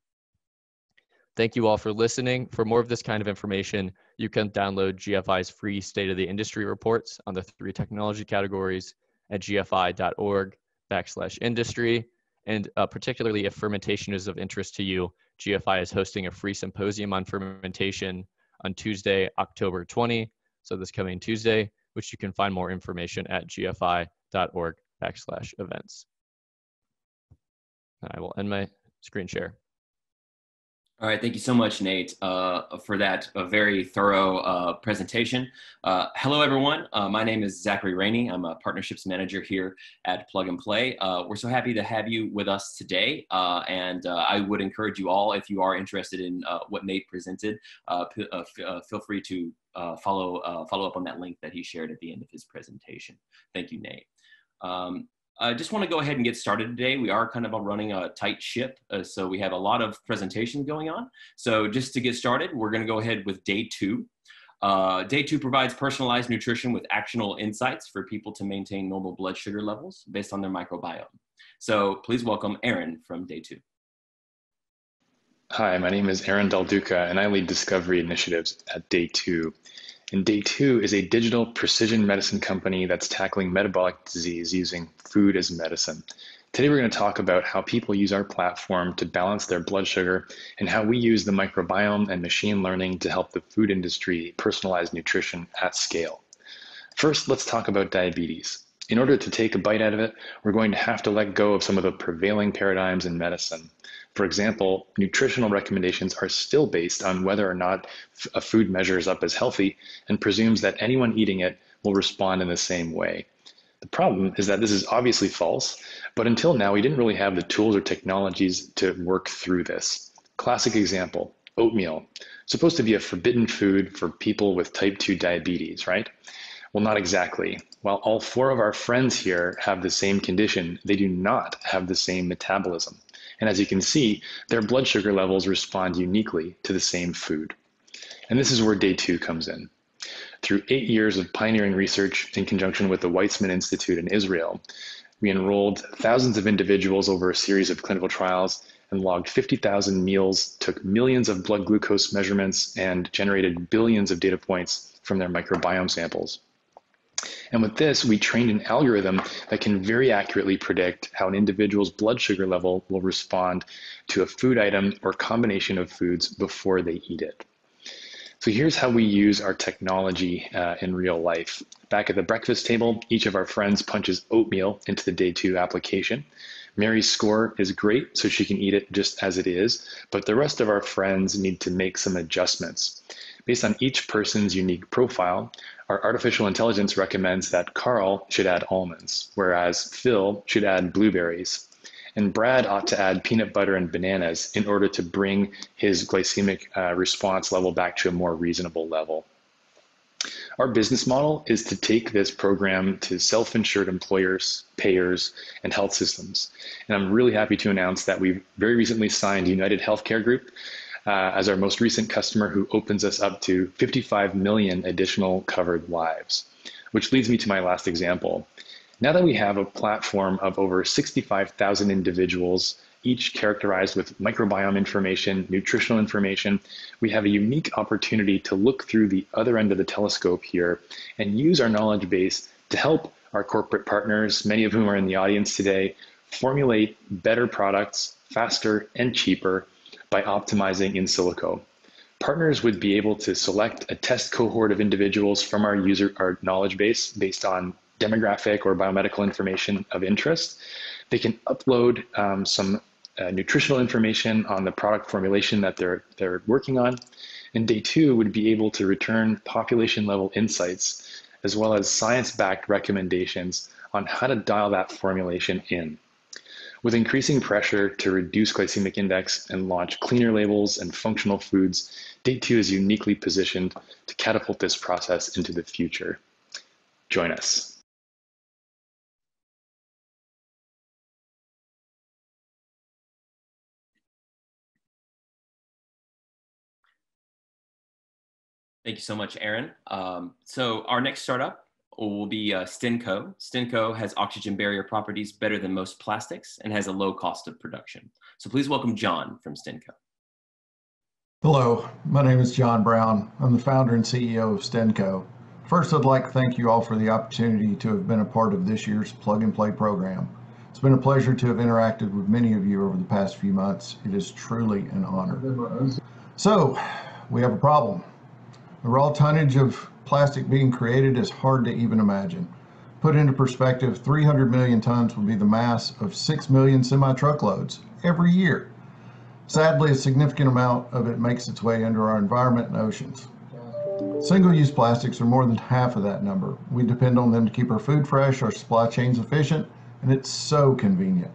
S3: Thank you all for listening. For more of this kind of information, you can download GFI's free State of the Industry reports on the three technology categories at gfi.org backslash industry. And uh, particularly if fermentation is of interest to you, GFI is hosting a free symposium on fermentation on Tuesday, October 20. So this coming Tuesday, which you can find more information at gfi.org backslash events. And I will end my screen share.
S4: All right, thank you so much, Nate, uh, for that uh, very thorough uh, presentation. Uh, hello, everyone. Uh, my name is Zachary Rainey. I'm a partnerships manager here at Plug and Play. We're so happy to have you with us today, and I would encourage you all, if you are interested in what Nate presented, feel free to follow follow up on that link that he shared at the end of his presentation. Thank you, Nate. Um, I just want to go ahead and get started today. We are kind of running a tight ship, uh, so we have a lot of presentations going on. So just to get started, we're going to go ahead with DayTwo. Uh, DayTwo provides personalized nutrition with actionable insights for people to maintain normal blood sugar levels based on their microbiome. So please welcome Aaron from DayTwo.
S5: Hi, my name is Aaron Del Duca, and I lead discovery initiatives at DayTwo. And DayTwo is a digital precision medicine company that's tackling metabolic disease using food as medicine. Today, we're going to talk about how people use our platform to balance their blood sugar and how we use the microbiome and machine learning to help the food industry personalize nutrition at scale. First, let's talk about diabetes. In order to take a bite out of it, we're going to have to let go of some of the prevailing paradigms in medicine. For example, nutritional recommendations are still based on whether or not a food measures up as healthy and presumes that anyone eating it will respond in the same way. The problem is that this is obviously false, but until now, we didn't really have the tools or technologies to work through this. Classic example, oatmeal, supposed to be a forbidden food for people with type 2 diabetes, right? Well, not exactly. While all four of our friends here have the same condition, they do not have the same metabolism. And as you can see, their blood sugar levels respond uniquely to the same food. And this is where DayTwo comes in. Through eight years of pioneering research in conjunction with the Weizmann Institute in Israel, we enrolled thousands of individuals over a series of clinical trials and logged 50,000 meals, took millions of blood glucose measurements, and generated billions of data points from their microbiome samples. And with this, we trained an algorithm that can very accurately predict how an individual's blood sugar level will respond to a food item or combination of foods before they eat it. So here's how we use our technology uh, in real life. Back at the breakfast table, each of our friends punches oatmeal into the DayTwo application. Mary's score is great, so she can eat it just as it is, but the rest of our friends need to make some adjustments. Based on each person's unique profile, our artificial intelligence recommends that Carl should add almonds, whereas Phil should add blueberries and Brad ought to add peanut butter and bananas in order to bring his glycemic uh, response level back to a more reasonable level. Our business model is to take this program to self-insured employers, payers, and health systems. And I'm really happy to announce that we've very recently signed United Healthcare Group uh, as our most recent customer who opens us up to 55 million additional covered lives. Which leads me to my last example. Now that we have a platform of over 65,000 individuals, each characterized with microbiome information, nutritional information, we have a unique opportunity to look through the other end of the telescope here and use our knowledge base to help our corporate partners, many of whom are in the audience today, formulate better products faster and cheaper by optimizing in silico. Partners would be able to select a test cohort of individuals from our user our knowledge base based on demographic or biomedical information of interest. They can upload um, some uh, nutritional information on the product formulation that they're, they're working on. And DayTwo would be able to return population level insights as well as science-backed recommendations on how to dial that formulation in. With increasing pressure to reduce glycemic index and launch cleaner labels and functional foods, Day 2 is uniquely positioned to catapult this process into the future. Join us.
S4: Thank you so much, Aaron. Um, so our next startup will be uh, StenCo. StenCo has oxygen barrier properties better than most plastics and has a low cost of production. So please welcome John from StenCo.
S6: Hello, my name is John Brown. I'm the founder and CEO of StenCo. First, I'd like to thank you all for the opportunity to have been a part of this year's Plug and Play program. It's been a pleasure to have interacted with many of you over the past few months. It is truly an honor. So, we have a problem. The raw tonnage of plastic being created is hard to even imagine. Put into perspective, 300 million tons would be the mass of 6 million semi-truckloads every year. Sadly, a significant amount of it makes its way into our environment and oceans. Single-use plastics are more than half of that number. We depend on them to keep our food fresh, our supply chains efficient, and it's so convenient.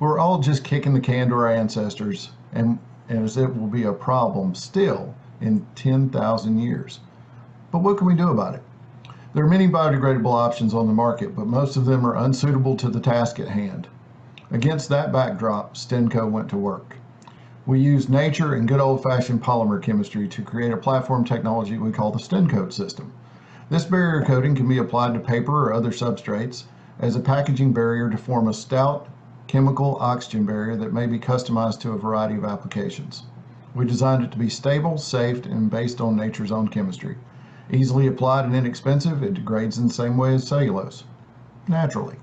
S6: We're all just kicking the can to our ancestors, and as it will be a problem still in 10,000 years. But what can we do about it? There are many biodegradable options on the market, but most of them are unsuitable to the task at hand. Against that backdrop, StenCo went to work. We used nature and good old-fashioned polymer chemistry to create a platform technology we call the StenCoat system. This barrier coating can be applied to paper or other substrates as a packaging barrier to form a stout chemical oxygen barrier that may be customized to a variety of applications. We designed it to be stable, safe, and based on nature's own chemistry. Easily applied and inexpensive, it degrades in the same way as cellulose, naturally.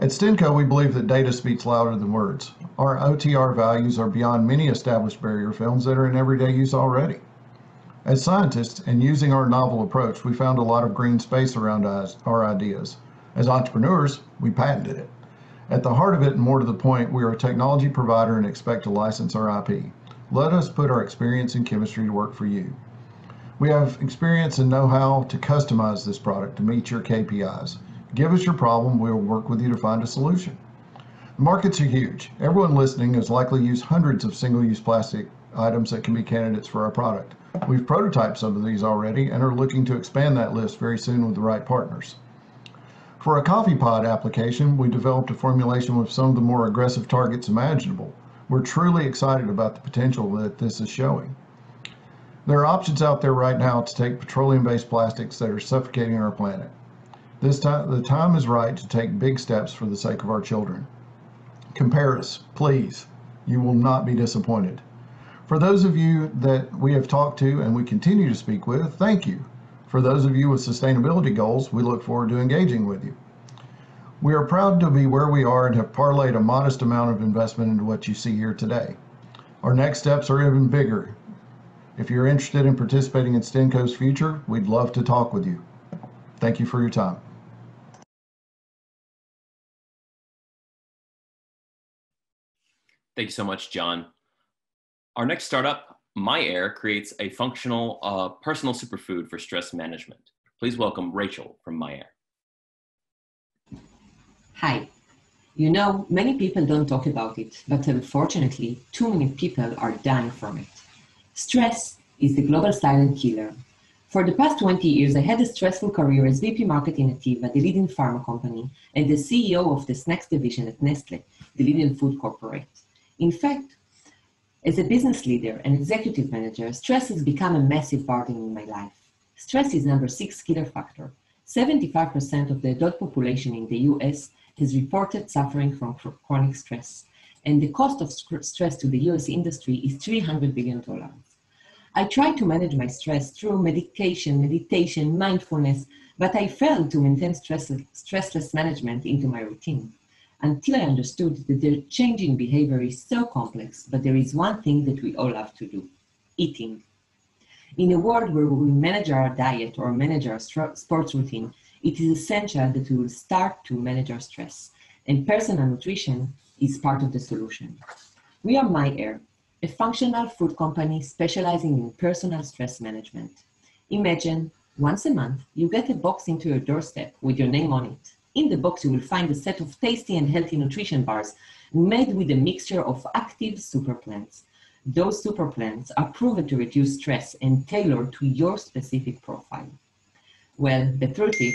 S6: At StenCo, we believe that data speaks louder than words. Our OTR values are beyond many established barrier films that are in everyday use already. As scientists, and using our novel approach, we found a lot of green space around our ideas. As entrepreneurs, we patented it. At the heart of it, and more to the point, we are a technology provider and expect to license our IP. Let us put our experience in chemistry to work for you. We have experience and know-how to customize this product to meet your KPIs. Give us your problem, we will work with you to find a solution. The markets are huge. Everyone listening has likely used hundreds of single-use plastic items that can be candidates for our product. We've prototyped some of these already and are looking to expand that list very soon with the right partners. For a coffee pod application, we developed a formulation with some of the more aggressive targets imaginable. We're truly excited about the potential that this is showing. There are options out there right now to take petroleum-based plastics that are suffocating our planet. This time, the time is right to take big steps for the sake of our children. Compare us, please. You will not be disappointed. For those of you that we have talked to and we continue to speak with, thank you. For those of you with sustainability goals, we look forward to engaging with you. We are proud to be where we are and have parlayed a modest amount of investment into what you see here today. Our next steps are even bigger. If you're interested in participating in StenCo's future, we'd love to talk with you. Thank you for your time.
S4: Thank you so much, John. Our next startup, MyAir, creates a functional uh, personal superfood for stress management. Please welcome Rachel from MyAir.
S7: Hi. You know, many people don't talk about it, but unfortunately, too many people are dying from it. Stress is the global silent killer. For the past 20 years, I had a stressful career as VP Marketing at Teva, the leading pharma company, and the CEO of the snacks division at Nestle, the leading food corporate. In fact, as a business leader and executive manager, stress has become a massive burden in my life. Stress is number six killer factor. 75% of the adult population in the US has reported suffering from chronic stress, and the cost of stress to the US industry is $300 billion. I tried to manage my stress through medication, meditation, mindfulness, but I failed to maintain stress, stressless management into my routine until I understood that the changing behavior is so complex, but there is one thing that we all love to do eating. In a world where we manage our diet or manage our sports routine, it is essential that we will start to manage our stress, and personal nutrition is part of the solution. We are MyAir, a functional food company specializing in personal stress management. Imagine once a month you get a box into your doorstep with your name on it. In the box, you will find a set of tasty and healthy nutrition bars made with a mixture of active super plants. Those super plants are proven to reduce stress and tailored to your specific profile. Well, the truth is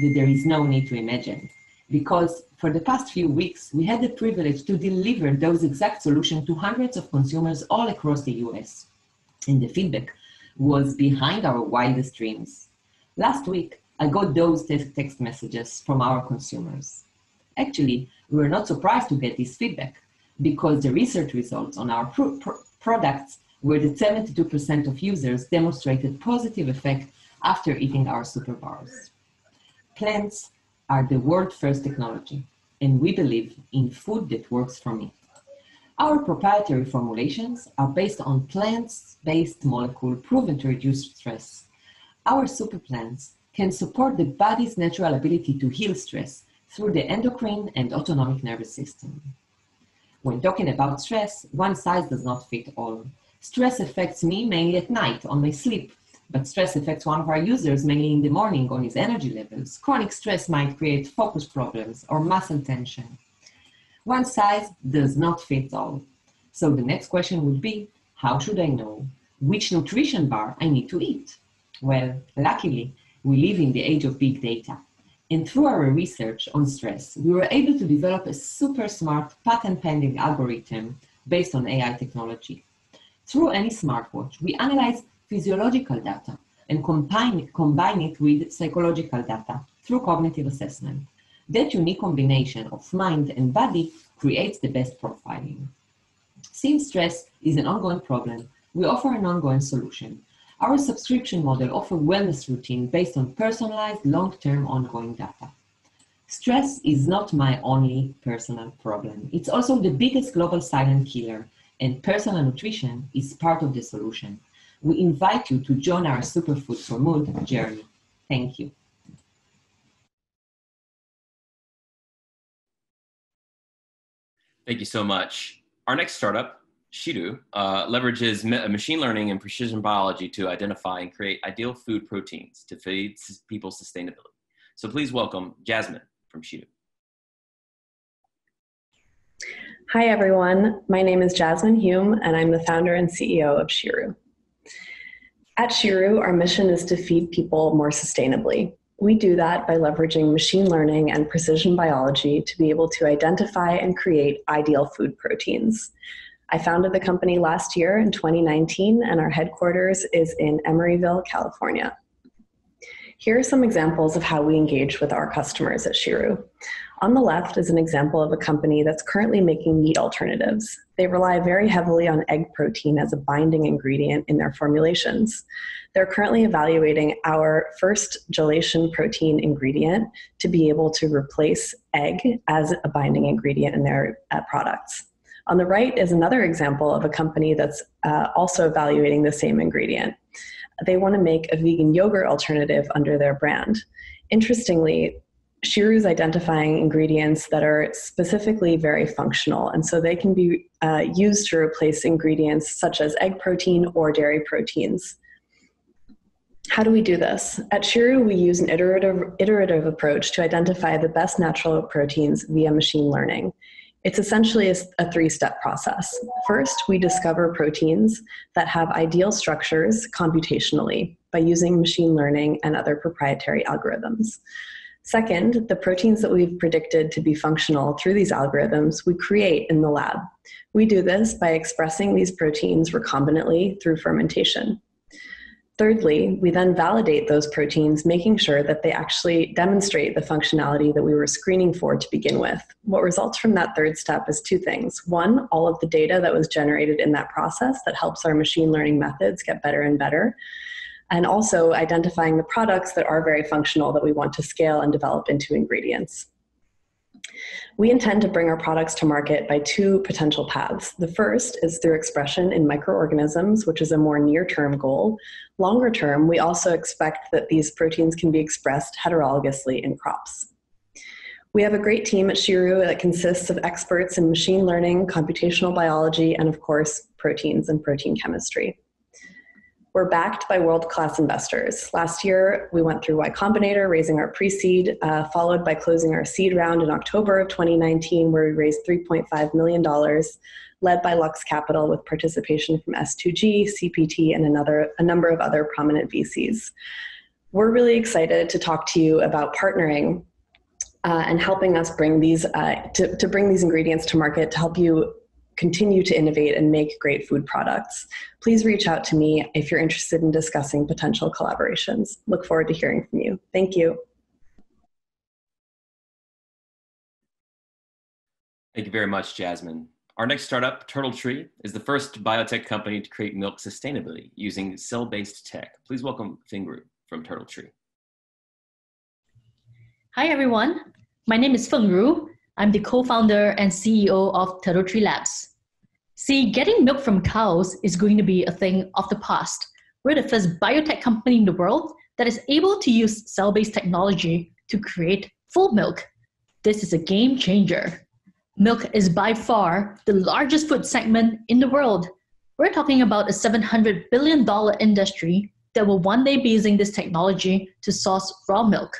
S7: that there is no need to imagine, because for the past few weeks, we had the privilege to deliver those exact solutions to hundreds of consumers all across the US. And the feedback was behind our wildest dreams. Last week, I got those text messages from our consumers. Actually, we were not surprised to get this feedback because the research results on our pro- pro- products were that 72% of users demonstrated positive effect after eating our super bars. Plants are the world first technology, and we believe in food that works for me. Our proprietary formulations are based on plants based molecule proven to reduce stress. Our super plants can support the body's natural ability to heal stress through the endocrine and autonomic nervous system. When talking about stress, one size does not fit all. Stress affects me mainly at night on my sleep, but stress affects one of our users mainly in the morning on his energy levels. Chronic stress might create focus problems or muscle tension. One size does not fit all. So the next question would be, how should I know which nutrition bar I need to eat? Well, luckily, we live in the age of big data. And through our research on stress, we were able to develop a super smart patent pending algorithm based on AI technology. Through any smartwatch, we analyze physiological data and combine, combine it with psychological data through cognitive assessment. That unique combination of mind and body creates the best profiling. Since stress is an ongoing problem, we offer an ongoing solution. Our subscription model offers wellness routine based on personalized long-term ongoing data. Stress is not my only personal problem. It's also the biggest global silent killer, and personal nutrition is part of the solution we invite you to join our Superfood for Mood journey. Thank you.
S4: Thank you so much. Our next startup, Shiru, uh, leverages ma- machine learning and precision biology to identify and create ideal food proteins to feed s- people sustainability. So please welcome Jasmine from Shiru.
S8: Hi, everyone. My name is Jasmine Hume, and I'm the founder and CEO of Shiru. At Shiru, our mission is to feed people more sustainably. We do that by leveraging machine learning and precision biology to be able to identify and create ideal food proteins. I founded the company last year in 2019, and our headquarters is in Emeryville, California. Here are some examples of how we engage with our customers at Shiru. On the left is an example of a company that's currently making meat alternatives. They rely very heavily on egg protein as a binding ingredient in their formulations. They're currently evaluating our first gelation protein ingredient to be able to replace egg as a binding ingredient in their uh, products. On the right is another example of a company that's uh, also evaluating the same ingredient. They want to make a vegan yogurt alternative under their brand. Interestingly, Shiru is identifying ingredients that are specifically very functional, and so they can be uh, used to replace ingredients such as egg protein or dairy proteins. How do we do this? At Shiru, we use an iterative, iterative approach to identify the best natural proteins via machine learning. It's essentially a, a three step process. First, we discover proteins that have ideal structures computationally by using machine learning and other proprietary algorithms. Second, the proteins that we've predicted to be functional through these algorithms, we create in the lab. We do this by expressing these proteins recombinantly through fermentation. Thirdly, we then validate those proteins, making sure that they actually demonstrate the functionality that we were screening for to begin with. What results from that third step is two things. One, all of the data that was generated in that process that helps our machine learning methods get better and better and also identifying the products that are very functional that we want to scale and develop into ingredients. We intend to bring our products to market by two potential paths. The first is through expression in microorganisms, which is a more near term goal. Longer term, we also expect that these proteins can be expressed heterologously in crops. We have a great team at Shiru that consists of experts in machine learning, computational biology, and of course, proteins and protein chemistry. We're backed by world class investors. Last year, we went through Y Combinator, raising our pre seed, uh, followed by closing our seed round in October of 2019, where we raised $3.5 million, led by Lux Capital with participation from S2G, CPT, and another, a number of other prominent VCs. We're really excited to talk to you about partnering uh, and helping us bring these uh, to, to bring these ingredients to market to help you continue to innovate and make great food products. Please reach out to me if you're interested in discussing potential collaborations. Look forward to hearing from you. Thank you.
S4: Thank you very much, Jasmine. Our next startup, TurtleTree, is the first biotech company to create milk sustainably using cell-based tech. Please welcome Fengru from TurtleTree.
S9: Hi, everyone. My name is Fengru. I'm the co-founder and CEO of Tree Labs. See, getting milk from cows is going to be a thing of the past. We're the first biotech company in the world that is able to use cell-based technology to create full milk. This is a game changer. Milk is by far the largest food segment in the world. We're talking about a $700 billion industry that will one day be using this technology to source raw milk.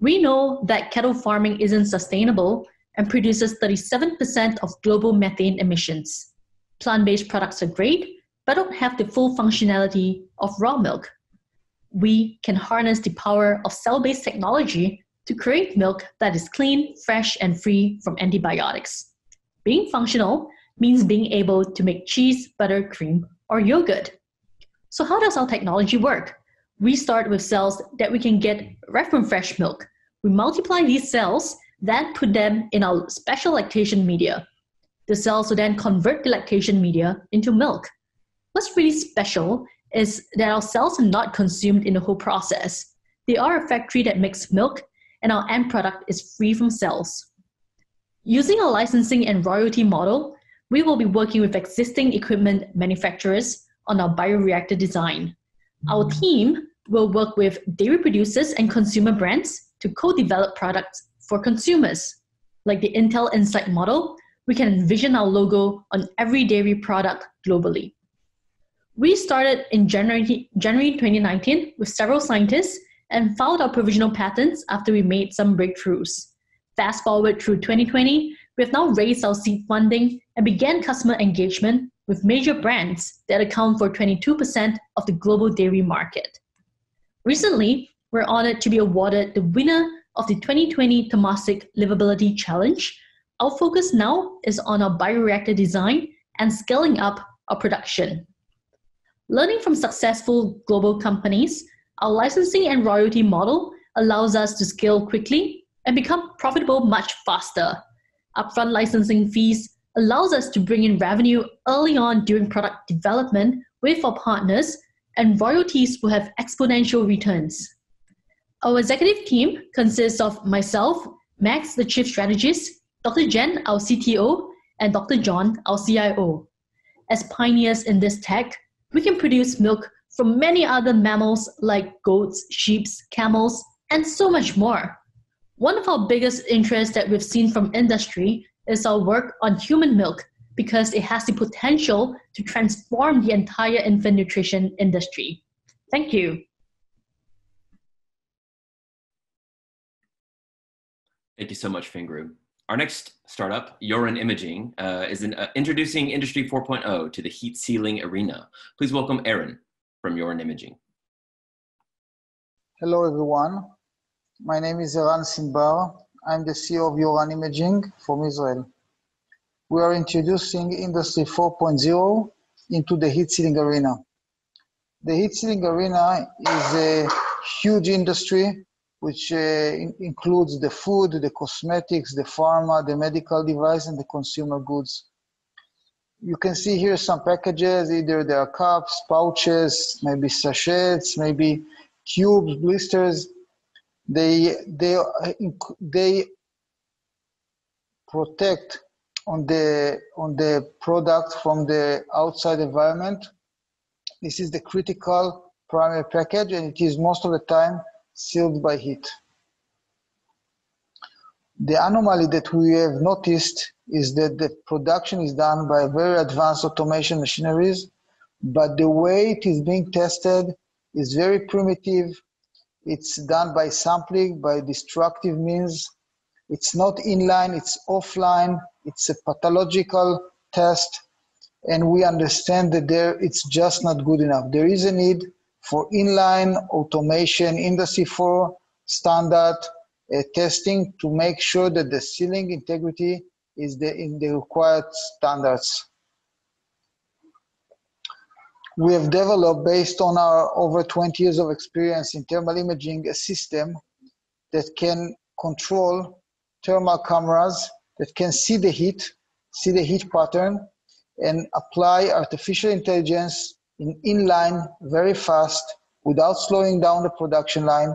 S9: We know that cattle farming isn't sustainable and produces 37% of global methane emissions. Plant based products are great, but don't have the full functionality of raw milk. We can harness the power of cell based technology to create milk that is clean, fresh, and free from antibiotics. Being functional means being able to make cheese, butter, cream, or yogurt. So, how does our technology work? We start with cells that we can get right from fresh milk. We multiply these cells, then put them in our special lactation media. The cells will then convert the lactation media into milk. What's really special is that our cells are not consumed in the whole process. They are a factory that makes milk, and our end product is free from cells. Using a licensing and royalty model, we will be working with existing equipment manufacturers on our bioreactor design. Our team will work with dairy producers and consumer brands to co develop products for consumers. Like the Intel Inside model, we can envision our logo on every dairy product globally. We started in January, January 2019 with several scientists and filed our provisional patents after we made some breakthroughs. Fast forward through 2020, we have now raised our seed funding and began customer engagement with major brands that account for 22% of the global dairy market. Recently, we're honored to be awarded the winner of the 2020 Temasek Livability Challenge. Our focus now is on our bioreactor design and scaling up our production. Learning from successful global companies, our licensing and royalty model allows us to scale quickly and become profitable much faster. Upfront licensing fees allows us to bring in revenue early on during product development with our partners, and royalties will have exponential returns. Our executive team consists of myself, Max, the chief strategist, Dr. Jen, our CTO, and Dr. John, our CIO. As pioneers in this tech, we can produce milk from many other mammals like goats, sheep, camels, and so much more. One of our biggest interests that we've seen from industry is our work on human milk because it has the potential to transform the entire infant nutrition industry. Thank you.
S4: Thank you so much, Fengru. Our next startup, Yoran Imaging, uh, is uh, introducing Industry 4.0 to the heat sealing arena. Please welcome Aaron from Yoran Imaging.
S10: Hello, everyone. My name is Eran Sinbar. I'm the CEO of Yoran Imaging from Israel. We are introducing Industry 4.0 into the heat sealing arena. The heat sealing arena is a huge industry which uh, in includes the food, the cosmetics, the pharma, the medical device, and the consumer goods. You can see here some packages, either they are cups, pouches, maybe sachets, maybe cubes, blisters. They, they, they protect on the, on the product from the outside environment. This is the critical primary package, and it is most of the time sealed by heat. The anomaly that we have noticed is that the production is done by very advanced automation machineries, but the way it is being tested is very primitive. It's done by sampling, by destructive means. It's not inline, it's offline. It's a pathological test, and we understand that there it's just not good enough. There is a need for inline automation Industry 4 standard uh, testing to make sure that the sealing integrity is the, in the required standards. We have developed, based on our over 20 years of experience in thermal imaging, a system that can control thermal cameras that can see the heat, see the heat pattern, and apply artificial intelligence in inline very fast without slowing down the production line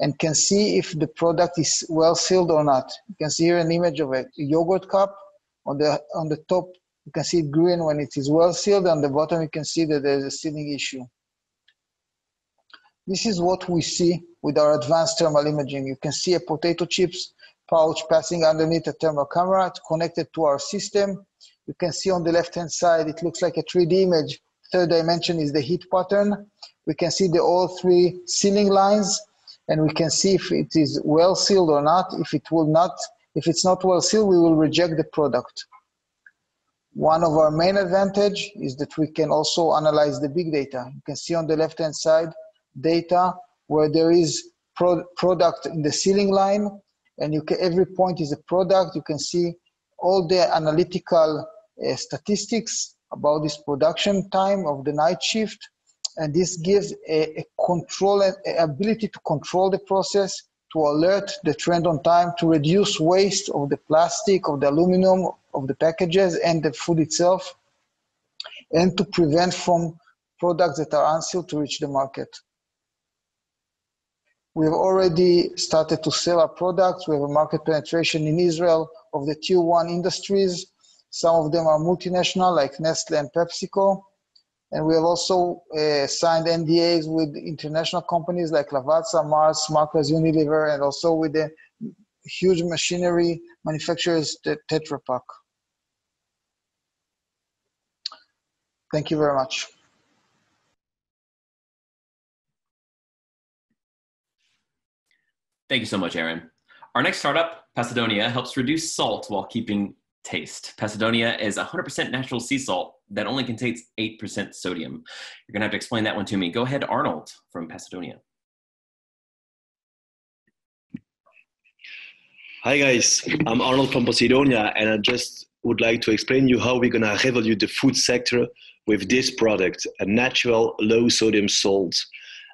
S10: and can see if the product is well sealed or not. You can see here an image of a yogurt cup. On the, on the top, you can see it green when it is well sealed. On the bottom, you can see that there's a sealing issue. This is what we see with our advanced thermal imaging. You can see a potato chips pouch passing underneath a thermal camera. Connected to our system. You can see on the left-hand side, it looks like a 3D image Third dimension is the heat pattern. We can see the all three sealing lines and we can see if it is well sealed or not. If it will not, if it's not well sealed, we will reject the product. One of our main advantage is that we can also analyze the big data. You can see on the left-hand side data where there is pro product in the sealing line and you can, every point is a product. You can see all the analytical uh, statistics about this production time of the night shift. And this gives a, a control, a ability to control the process, to alert the trend on time, to reduce waste of the plastic, of the aluminum, of the packages and the food itself, and to prevent from products that are unsealed to reach the market. We have already started to sell our products. We have a market penetration in Israel of the tier one industries. Some of them are multinational, like Nestle and PepsiCo. And we have also uh, signed NDAs with international companies like Lavazza, Mars, Markers, Unilever, and also with the huge machinery manufacturers, Tetra Pak. Thank you very much.
S4: Thank you so much, Aaron. Our next startup, Posidonia, helps reduce salt while keeping taste. Posidonia is 100% natural sea salt that only contains 8% sodium. You're gonna have to explain that one to me. Go ahead, Arnold from Posidonia.
S11: Hi guys, I'm Arnold from Posidonia and I just would like to explain you how we're gonna revolute the food sector with this product, a natural low sodium salt.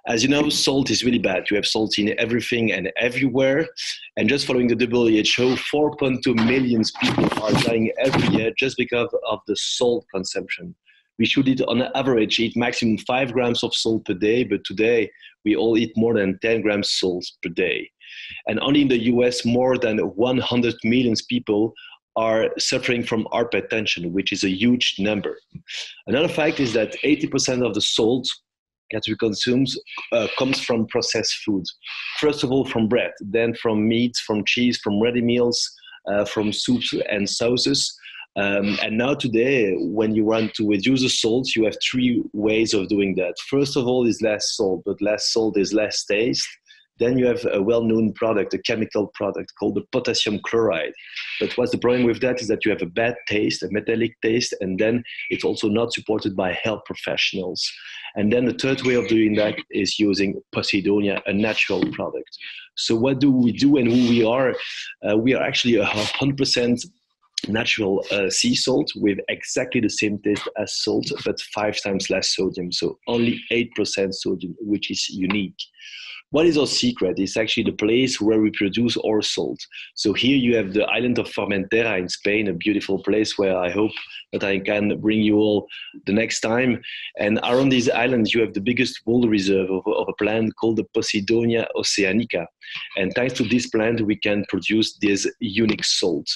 S11: As you know, salt is really bad. You have salt in everything and everywhere. And just following the WHO, 4.2 million people are dying every year just because of the salt consumption. We should eat on average eat maximum five grams of salt per day, but today we all eat more than 10 grams of salt per day. And only in the US, more than 100 million people are suffering from hypertension, which is a huge number. Another fact is that 80% of the salt that we consume uh, comes from processed foods. First of all, from bread, then from meat, from cheese, from ready meals, uh, from soups and sauces. Um, and now today, when you want to reduce the salt, you have three ways of doing that. First of all, is less salt, but less salt is less taste. Then you have a well-known product, a chemical product called the potassium chloride. But what's the problem with that is that you have a bad taste, a metallic taste, and then it's also not supported by health professionals. And then the third way of doing that is using Posidonia, a natural product. So what do we do and who we are? Uh, we are actually a 100% natural uh, sea salt with exactly the same taste as salt, but five times less sodium. So only 8% sodium, which is unique. What is our secret? It's actually the place where we produce our salt. So here you have the island of Formentera in Spain, a beautiful place where I hope that I can bring you all the next time. And around these islands, you have the biggest wool reserve of, of a plant called the Posidonia oceanica. And thanks to this plant, we can produce this unique salt.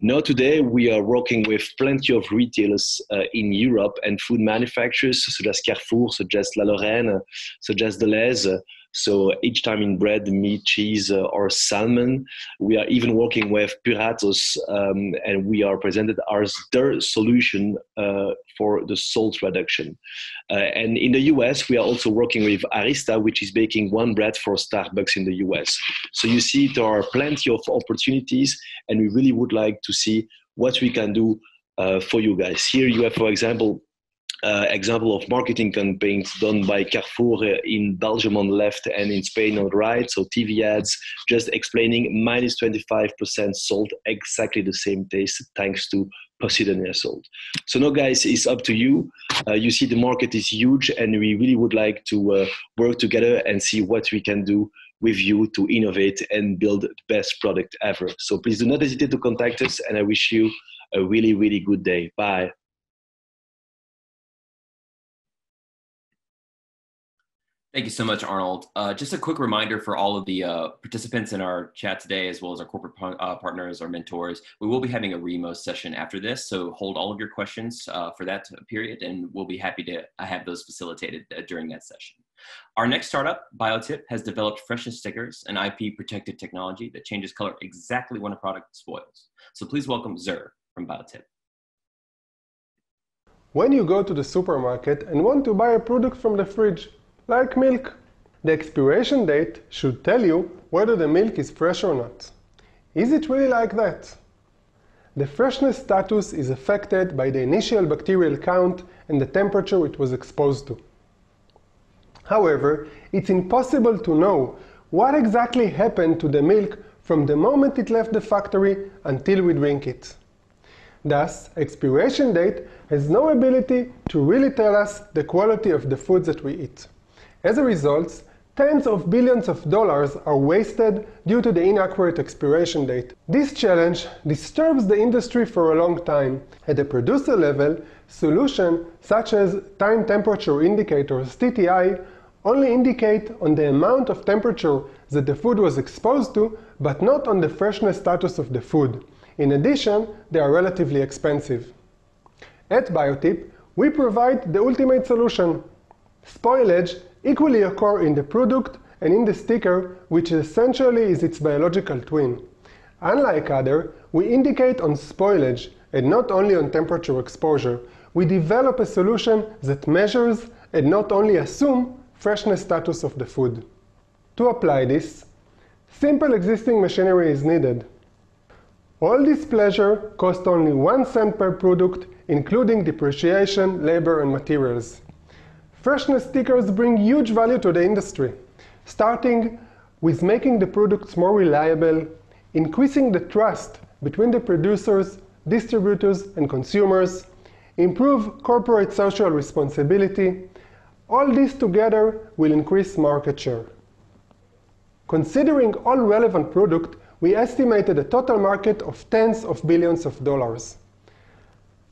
S11: Now today, we are working with plenty of retailers uh, in Europe and food manufacturers such as Carrefour, such as La Lorraine, such as Delhaize, so each time in bread, meat, cheese, uh, or salmon, we are even working with Puratos, um, and we are presented as their solution uh, for the salt reduction. Uh, and in the US, we are also working with Aryzta, which is baking one bread for Starbucks in the US. So you see, there are plenty of opportunities, and we really would like to see what we can do uh, for you guys. Here you have, for example, uh, example of marketing campaigns done by Carrefour in Belgium on the left and in Spain on the right. So TV ads just explaining minus 25% salt, exactly the same taste thanks to Posidonia salt. So now guys, it's up to you. Uh, you see the market is huge and we really would like to uh, work together and see what we can do with you to innovate and build the best product ever. So please do not hesitate to contact us and I wish you a really, really good day. Bye.
S4: Thank you so much, Arnold. Uh, just a quick reminder for all of the uh, participants in our chat today, as well as our corporate uh, partners, our mentors, we will be having a REMO session after this. So hold all of your questions uh, for that period, and we'll be happy to have those facilitated uh, during that session. Our next startup, BioTip, has developed freshness stickers, an IP protected technology that changes color exactly when a product spoils. So please welcome Zer from BioTip.
S12: When you go to the supermarket and want to buy a product from the fridge, like milk. The expiration date should tell you whether the milk is fresh or not. Is it really like that? The freshness status is affected by the initial bacterial count and the temperature it was exposed to. However, it's impossible to know what exactly happened to the milk from the moment it left the factory until we drink it. Thus, expiration date has no ability to really tell us the quality of the food that we eat. As a result, tens of billions of dollars are wasted due to the inaccurate expiration date. This challenge disturbs the industry for a long time. At the producer level, solutions such as time temperature indicators TTI only indicate on the amount of temperature that the food was exposed to, but not on the freshness status of the food. In addition, they are relatively expensive. At BioTip, we provide the ultimate solution. Spoilage equally occur in the product and in the sticker, which essentially is its biological twin. Unlike other, we indicate on spoilage and not only on temperature exposure, we develop a solution that measures and not only assume freshness status of the food. To apply this, simple existing machinery is needed. All this pleasure costs only one cent per product, including depreciation, labor, and materials. Freshness stickers bring huge value to the industry, starting with making the products more reliable, increasing the trust between the producers, distributors, and consumers, improve corporate social responsibility. All this together will increase market share. Considering all relevant products, we estimated a total market of tens of billions of dollars.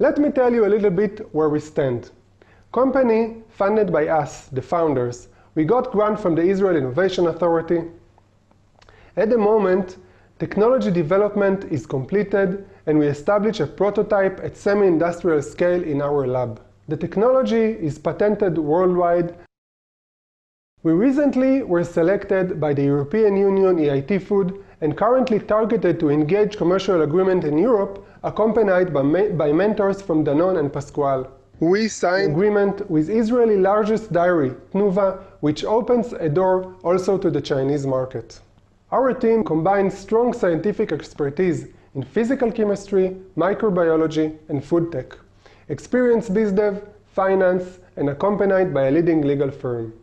S12: Let me tell you a little bit where we stand. Company funded by us, the founders. We got grant from the Israel Innovation Authority. At the moment, technology development is completed and we establish a prototype at semi-industrial scale in our lab. The technology is patented worldwide. We recently were selected by the European Union EIT Food and currently targeted to engage commercial agreement in Europe, accompanied by, by mentors from Danone and Pascual. We signed an agreement with Israeli largest dairy, Tnuva, which opens a door also to the Chinese market. Our team combines strong scientific expertise in physical chemistry, microbiology, and food tech, experienced BizDev, finance, and accompanied by a leading legal firm.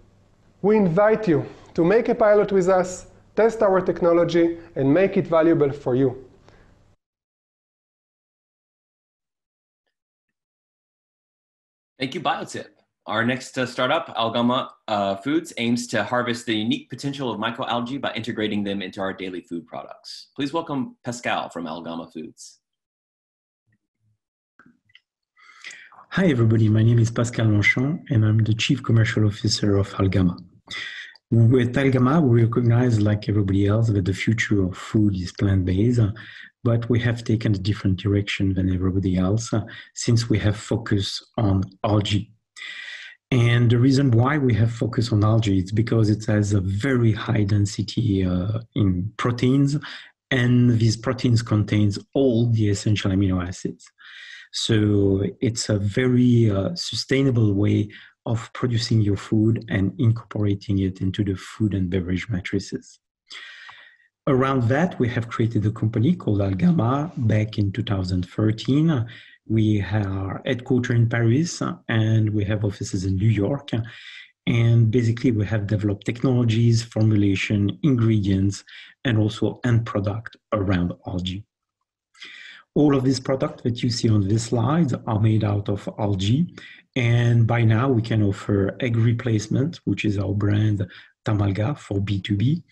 S12: We invite you to make a pilot with us, test our technology, and make it valuable for you.
S4: Thank you, BioTip. Our next uh, startup, Algama uh, Foods, aims to harvest the unique potential of microalgae by integrating them into our daily food products. Please welcome Pascal from Algama Foods.
S13: Hi, everybody. My name is Pascal Longchamp, and I'm the Chief Commercial Officer of Algama. With Algama, we recognize, like everybody else, that the future of food is plant-based, but we have taken a different direction than everybody else uh, since we have focused on algae and the reason why we have focused on algae is because it has a very high density uh, in proteins, and these proteins contains all the essential amino acids. So it's a very uh, sustainable way of producing your food and incorporating it into the food and beverage matrices. Around that, we have created a company called Algama back in 2013 we are headquartered in Paris and we have offices in New York. And basically, we have developed technologies, formulation, ingredients, and also end product around algae. All of these products that you see on this slide are made out of algae. And by now, we can offer egg replacement, which is our brand Tamalga for B2B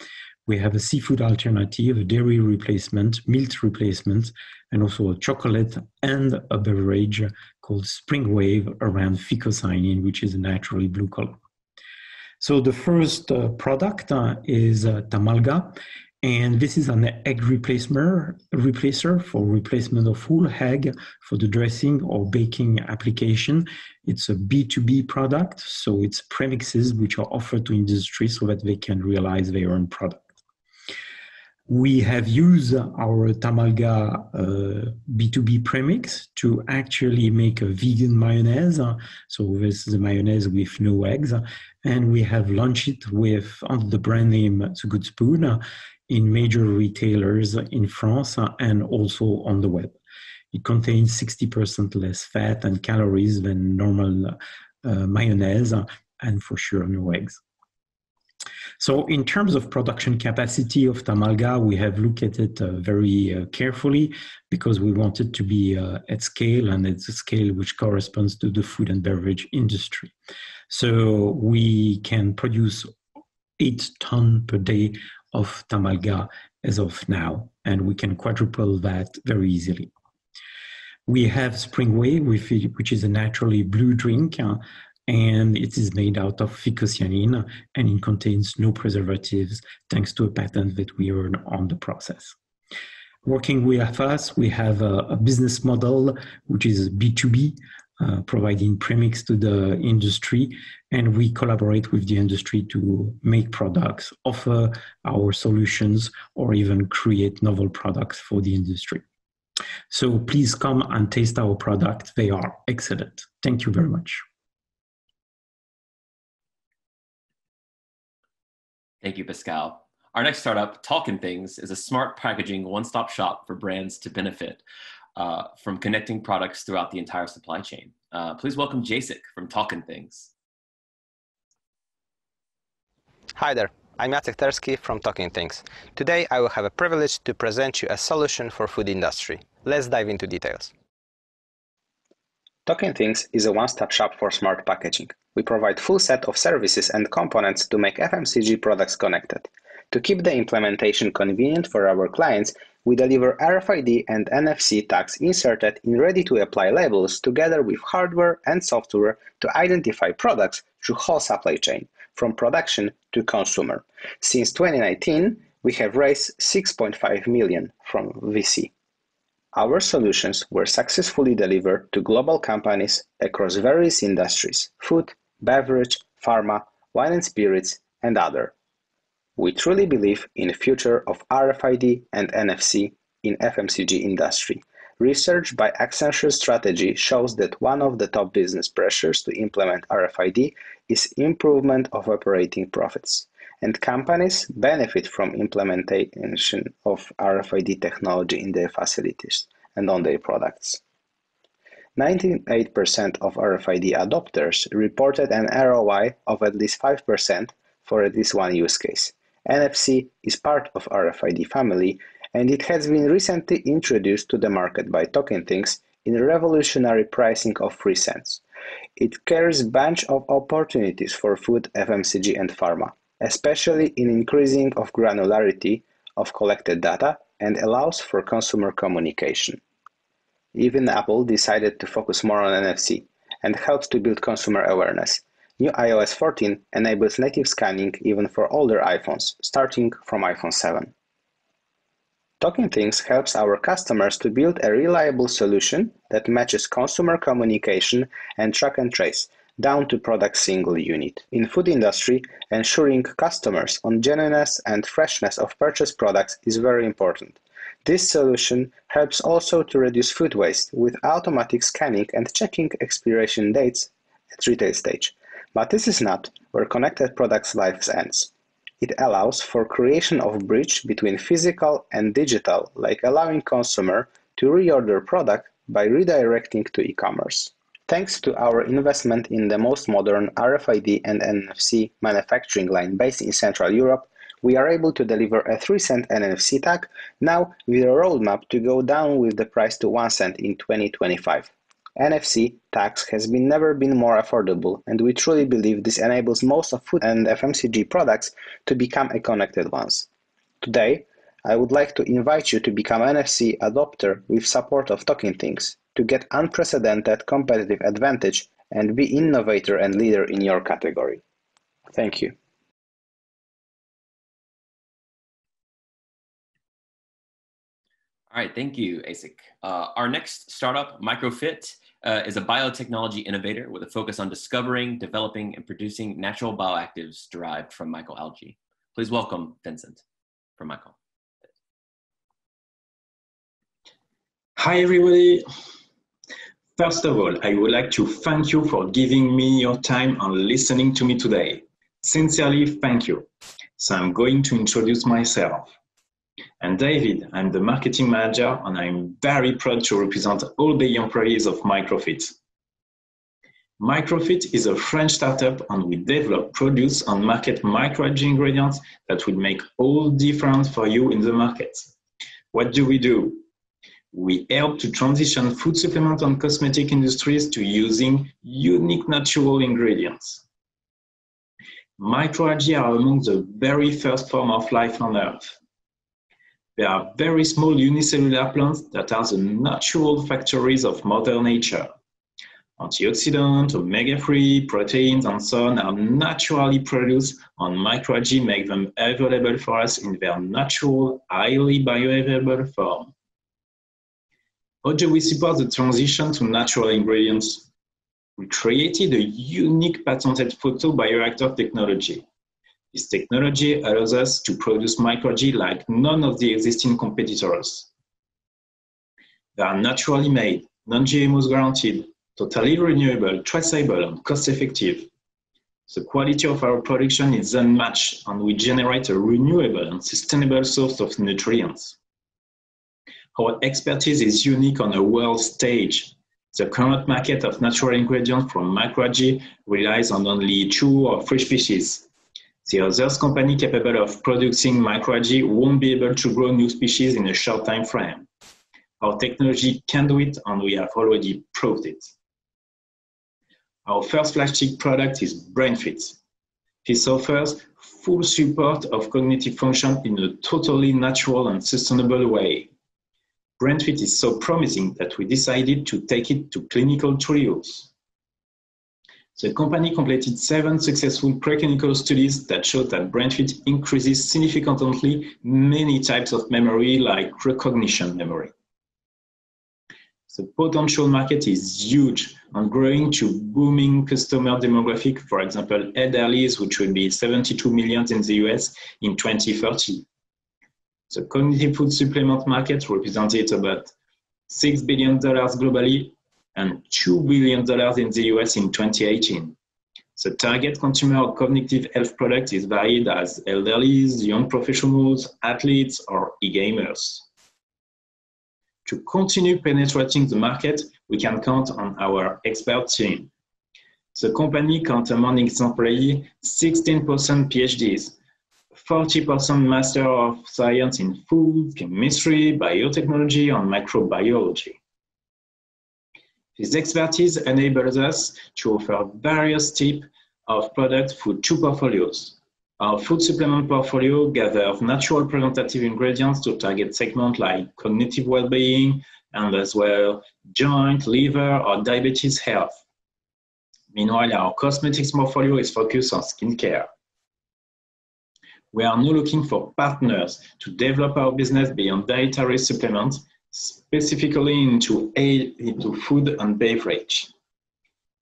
S13: we have a seafood alternative, a dairy replacement, milk replacement, and also a chocolate and a beverage called Spring Wave around phycocyanin, which is a naturally blue color. So the first uh, product uh, is uh, Tamalga, and this is an egg replacer, replacer for replacement of whole egg for the dressing or baking application. It's a B2B product, so it's premixes which are offered to industry so that they can realize their own product we have used our Tamalga uh, B2B premix to actually make a vegan mayonnaise. So this is a mayonnaise with no eggs. And we have launched it with under the brand name The Good Spoon in major retailers in France and also on the web. It contains 60% less fat and calories than normal uh, mayonnaise and for sure no eggs. So in terms of production capacity of Tamalga, we have looked at it uh, very uh, carefully because we wanted to be uh, at scale and it's a scale which corresponds to the food and beverage industry. So we can produce eight ton per day of Tamalga as of now, and we can quadruple that very easily. We have Spring Wave, which is a naturally blue drink, uh, and it is made out of phycocyanin and it contains no preservatives thanks to a patent that we earned on the process. Working with us, we have a, a business model which is B2B, uh, providing premix to the industry, and we collaborate with the industry to make products, offer our solutions, or even create novel products for the industry. So please come and taste our product. They are excellent. Thank you very much.
S4: Thank you, Pascal. Our next startup, Talkin' Things, is a smart packaging one-stop shop for brands to benefit uh, from connecting products throughout the entire supply chain. Uh, please welcome Jacek from Talkin' Things.
S14: Hi there, I'm Jacek Terski from Talkin' Things. Today I will have a privilege to present you a solution for food industry. Let's dive into details.
S15: Talkin' Things is a one-stop shop for smart packaging. We provide full set of services and components to make FMCG products connected. To keep the implementation convenient for our clients, we deliver RFID and NFC tags inserted in ready-to-apply labels together with hardware and software to identify products through whole supply chain, from production to consumer. Since 2019, we have raised 6.5 million from VC. Our solutions were successfully delivered to global companies across various industries: food, beverage, pharma, wine and spirits, and other. We truly believe in the future of RFID and NFC in FMCG industry. Research by Accenture Strategy shows that one of the top business pressures to implement RFID is improvement of operating profits, and companies benefit from implementation of RFID technology in their facilities and on their products. 98% of RFID adopters reported an ROI of at least 5% for at least one use case. NFC is part of RFID family and it has been recently introduced to the market by Talkin' Things in revolutionary pricing of 3 cents. It carries bunch of opportunities for food, FMCG and pharma, especially in increasing of granularity of collected data and allows for consumer communication. Even Apple decided to focus more on NFC and helps to build consumer awareness. New iOS 14 enables native scanning even for older iPhones, starting from iPhone 7. Talkin' Things helps our customers to build a reliable solution that matches consumer communication and track and trace down to product single unit. In food industry, ensuring customers on genuineness and freshness of purchased products is very important. This solution helps also to reduce food waste with automatic scanning and checking expiration dates at retail stage. But this is not where connected products' life ends. It allows for creation of bridge between physical and digital, like allowing consumer to reorder product by redirecting to e-commerce. Thanks to our investment in the most modern RFID and NFC manufacturing line based in Central Europe, we are able to deliver a 3 cent NFC tag now with a roadmap to go down with the price to 1 cent in 2025. NFC tax has been never been more affordable, and we truly believe this enables most of food and FMCG products to become a connected ones. Today, I would like to invite you to become NFC adopter with support of Talkin' Things to get unprecedented competitive advantage and be innovator and leader in your category. Thank you.
S4: All right, thank you, Jacek. Uh, our next startup, Microphyt, uh, is a biotechnology innovator with a focus on discovering, developing, and producing natural bioactives derived from microalgae. Please welcome Vincent from Microphyt.
S16: Hi, everybody. First of all, I would like to thank you for giving me your time and listening to me today. Sincerely, thank you. So I'm going to introduce myself. I'm David, I'm the marketing manager, and I'm very proud to represent all the employees of Microphyt. Microphyt is a French startup, and we develop, produce, and market microalgae ingredients that will make all difference for you in the market. What do we do? We help to transition food supplement and cosmetic industries to using unique natural ingredients. Microalgae are among the very first form of life on Earth. They are very small unicellular plants that are the natural factories of Mother Nature. Antioxidants, omega-3, proteins, and so on are naturally produced and microalgae make them available for us in their natural, highly bioavailable form. How do we support the transition to natural ingredients? We created a unique patented photobioreactor technology. This technology allows us to produce microalgae like none of the existing competitors. They are naturally made, non-GMOs guaranteed, totally renewable, traceable, and cost-effective. The quality of our production is unmatched, and we generate a renewable and sustainable source of nutrients. Our expertise is unique on a world stage. The current market of natural ingredients from microalgae relies on only two or three species. The other company capable of producing microalgae won't be able to grow new species in a short time frame. Our technology can do it, and we have already proved it. Our first flagship product is BrainPhyt. This offers full support of cognitive function in a totally natural and sustainable way. BrainPhyt is so promising that we decided to take it to clinical trials. The company completed seven successful preclinical studies that showed that BrainPhyt increases significantly many types of memory like recognition memory. The potential market is huge and growing to booming customer demographic, for example, elderlies, which will be 72 million in the US in 2030. The cognitive food supplement market represented about $6 billion globally and $2 billion in the US in 2018. The target consumer of cognitive health product is varied as elderlies, young professionals, athletes, or e-gamers. To continue penetrating the market, we can count on our expert team. The company counts among its employees 16% PhDs, 40% Master of Science in Food, Chemistry, Biotechnology, and Microbiology. This expertise enables us to offer various types of products through two portfolios. Our food supplement portfolio gathers natural preventative ingredients to target segments like cognitive well-being and as well joint, liver, or diabetes health. Meanwhile, our cosmetics portfolio is focused on skincare. We are now looking for partners to develop our business beyond dietary supplements, specifically into, into food and beverage.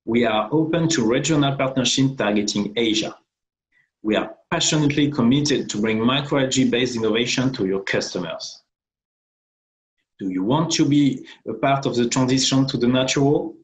S16: We are open to regional partnerships targeting Asia. We are passionately committed to bring microalgae-based innovation to your customers. Do you want to be a part of the transition to the natural?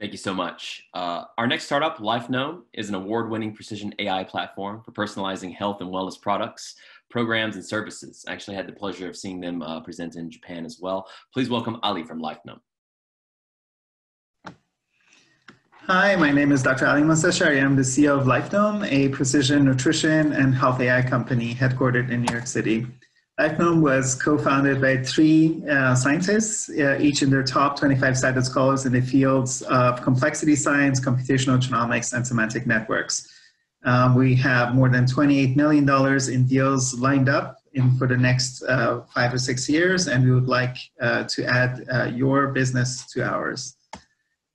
S4: Thank you so much. Uh, our next startup, LifeNome, is an award-winning precision AI platform for personalizing health and wellness products, programs, and services. I actually had the pleasure of seeing them uh, present in Japan as well. Please welcome Ali from LifeNome.
S17: Hi, my name is Dr. Ali Mostashar. I am the CEO of LifeNome, a precision nutrition and health AI company headquartered in New York City. LifeNome was co-founded by three uh, scientists, uh, each in their top 25 cited scholars in the fields of complexity science, computational genomics, and semantic networks. Um, we have more than $28 million in deals lined up in, for the next uh, five or six years, and we would like uh, to add uh, your business to ours.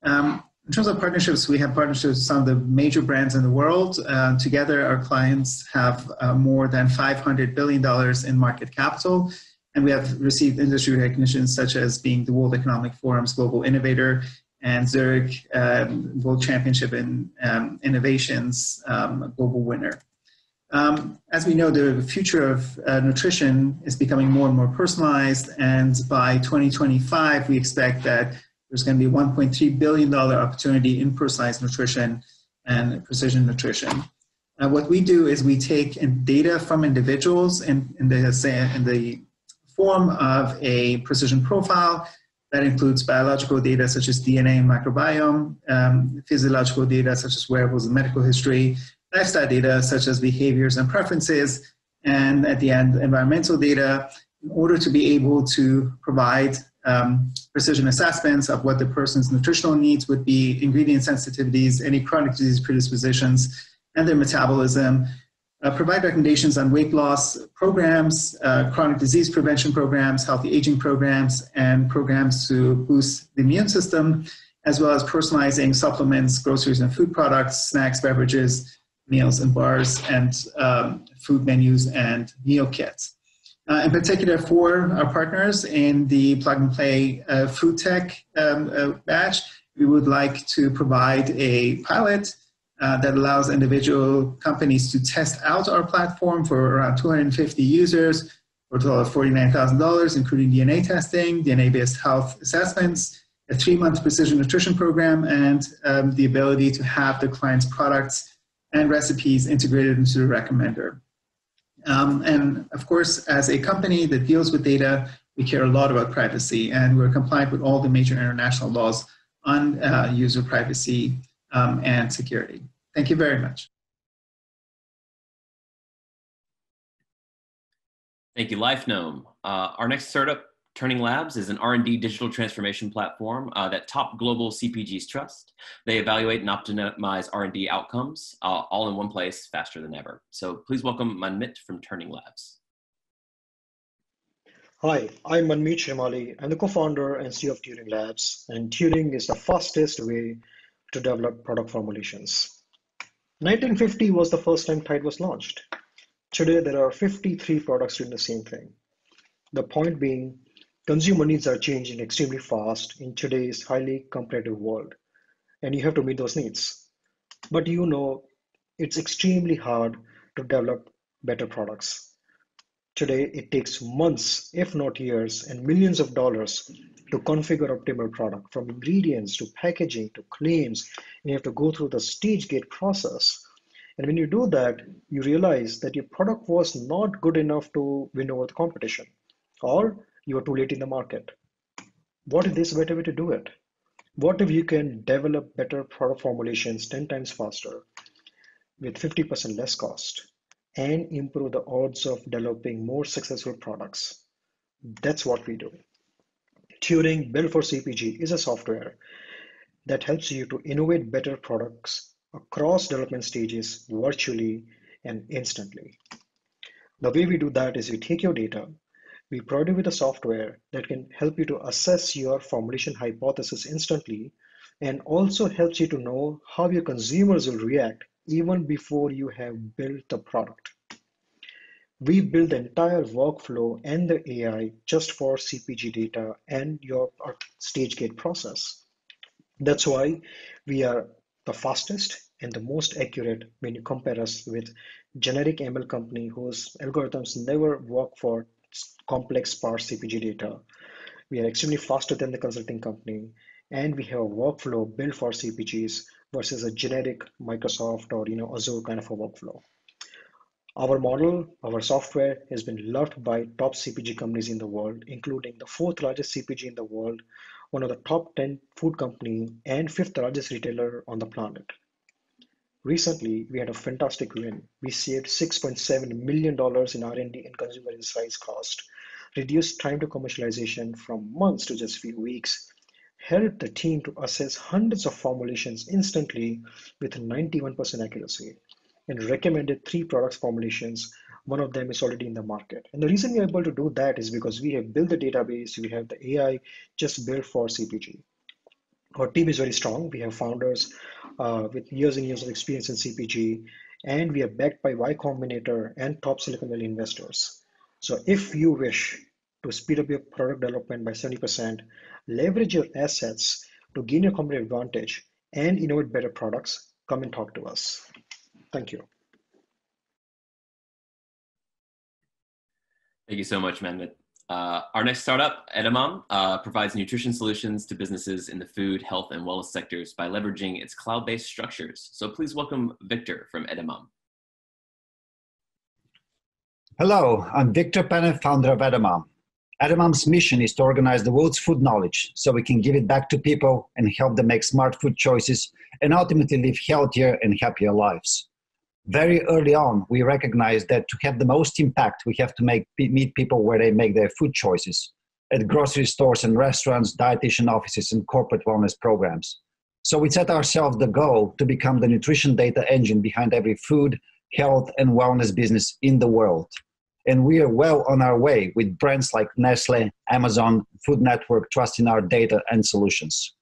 S17: Um, in terms of partnerships, we have partnerships with some of the major brands in the world. Uh, together, our clients have uh, more than $500 billion in market capital. And we have received industry recognitions such as being the World Economic Forum's Global Innovator and Zurich um, World Championship in um, Innovations um, Global Winner. Um, as we know, the future of uh, nutrition is becoming more and more personalized. And by 2025, we expect that there's going to be $1.3 billion opportunity in personalized nutrition and precision nutrition. Uh, what we do is we take data from individuals in, in, the, in the form of a precision profile that includes biological data such as DNA and microbiome, um, physiological data such as wearables and medical history, lifestyle data such as behaviors and preferences, and at the end, environmental data in order to be able to provide um, precision assessments of what the person's nutritional needs would be, ingredient sensitivities, any chronic disease predispositions, and their metabolism. Uh, provide recommendations on weight loss programs, uh, chronic disease prevention programs, healthy aging programs, and programs to boost the immune system, as well as personalizing supplements, groceries and food products, snacks, beverages, meals and bars, and um, food menus and meal kits. Uh, in particular for our partners in the plug and play uh, food tech um, uh, batch, we would like to provide a pilot uh, that allows individual companies to test out our platform for around 250 users for a total of $49,000, including DNA testing, DNA-based health assessments, a three-month precision nutrition program, and um, the ability to have the client's products and recipes integrated into the recommender. Um, and of course, as a company that deals with data, we care a lot about privacy, and we're compliant with all the major international laws on uh, user privacy um, and security. Thank you very much.
S4: Thank you, LifeNome. Uh, our next startup, Turing Labs, is an R&D digital transformation platform uh, that top global CPGs trust. They evaluate and optimize R&D outcomes uh, all in one place, faster than ever. So please welcome Manmeet from Turing Labs.
S18: Hi, I'm Manmeet Shrimali. I'm the co-founder and CEO of Turing Labs, and Turing is the fastest way to develop product formulations. 1950 was the first time Tide was launched. Today, there are 53 products doing the same thing. The point being, consumer needs are changing extremely fast in today's highly competitive world, and you have to meet those needs. But you know, it's extremely hard to develop better products. Today, it takes months, if not years, and millions of dollars to configure optimal product from ingredients to packaging to claims, and you have to go through the stage gate process and when you do that, you realize that your product was not good enough to win over the competition, or you are too late in the market. What if there's a better way to do it? What if you can develop better product formulations 10 times faster with 50% less cost and improve the odds of developing more successful products? That's what we do. Turing Built for CPG is a software that helps you to innovate better products across development stages virtually and instantly. The way we do that is we take your data, we provide you with a software that can help you to assess your formulation hypothesis instantly and also helps you to know how your consumers will react even before you have built the product. We build the entire workflow and the AI just for CPG data and your stage gate process. That's why we are the fastest and the most accurate when you compare us with generic ML company whose algorithms never work for complex sparse CPG data. We are extremely faster than the consulting company, and we have a workflow built for CPGs versus a generic Microsoft or you know Azure kind of a workflow. Our model, our software has been loved by top CPG companies in the world, including the fourth largest CPG in the world, one of the top 10 food company, and fifth largest retailer on the planet. Recently, we had a fantastic win. We saved $6.7 million in R&D and consumer insights cost, reduced time to commercialization from months to just few weeks, helped the team to assess hundreds of formulations instantly with 91% accuracy, and recommended three products formulations. One of them is already in the market. And the reason we're able to do that is because we have built the database, we have the AI just built for CPG. Our team is very strong. We have founders uh, with years and years of experience in CPG, and we are backed by Y Combinator and top Silicon Valley investors. So if you wish to speed up your product development by 70%, leverage your assets to gain your competitive advantage and innovate better products, come and talk to us. Thank you.
S4: Thank you so much, Manmeet. Uh, our next startup, Edamam, uh, provides nutrition solutions to businesses in the food, health, and wellness sectors by leveraging its cloud-based structures. So please welcome Victor from Edamam.
S19: Hello, I'm Victor Penev, founder of Edamam. Edamam's mission is to organize the world's food knowledge so we can give it back to people and help them make smart food choices and ultimately live healthier and happier lives very early on, we recognized that to have the most impact, we have to make meet people where they make their food choices at grocery stores and restaurants, dietitian offices, and corporate wellness programs. So we set ourselves the goal to become the nutrition data engine behind every food, health, and wellness business in the world. And we are well on our way with brands like Nestle, Amazon, Food Network trusting our data and solutions.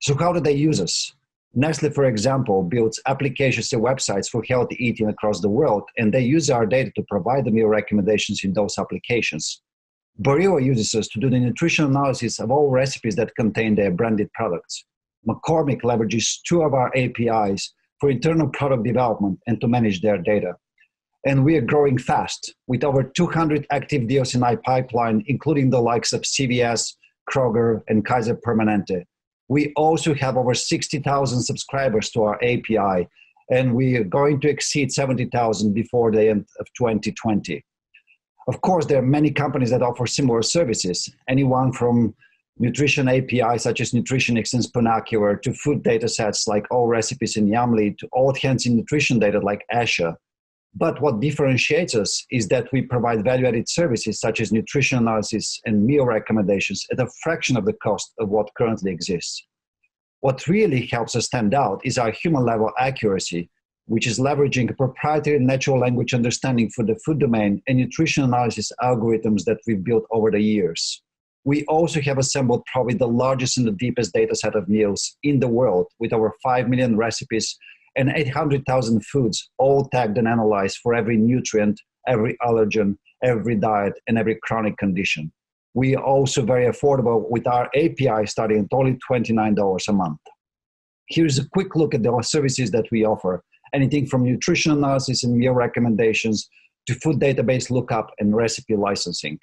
S19: So, how do they use us? Nestle, for example, builds applications and websites for healthy eating across the world, and they use our data to provide the meal recommendations in those applications. Barilla uses us to do the nutrition analysis of all recipes that contain their branded products. McCormick leverages two of our APIs for internal product development and to manage their data. And we are growing fast with over 200 active deals in our pipeline, including the likes of CVS, Kroger, and Kaiser Permanente. We also have over 60,000 subscribers to our API, and we are going to exceed 70,000 before the end of 2020. Of course, there are many companies that offer similar services, anyone from nutrition API such as Nutritionix and Spoonacular to food data sets like All Recipes in Yummly to all hands in nutrition data like Asha. But what differentiates us is that we provide value added services such as nutrition analysis and meal recommendations at a fraction of the cost of what currently exists. What really helps us stand out is our human level accuracy, which is leveraging a proprietary natural language understanding for the food domain and nutrition analysis algorithms that we've built over the years. We also have assembled probably the largest and the deepest data set of meals in the world with over 5 million recipes and 800,000 foods, all tagged and analyzed for every nutrient, every allergen, every diet, and every chronic condition. We are also very affordable with our API starting at only $29 a month. Here's a quick look at the services that we offer anything from nutrition analysis and meal recommendations to food database lookup and recipe licensing.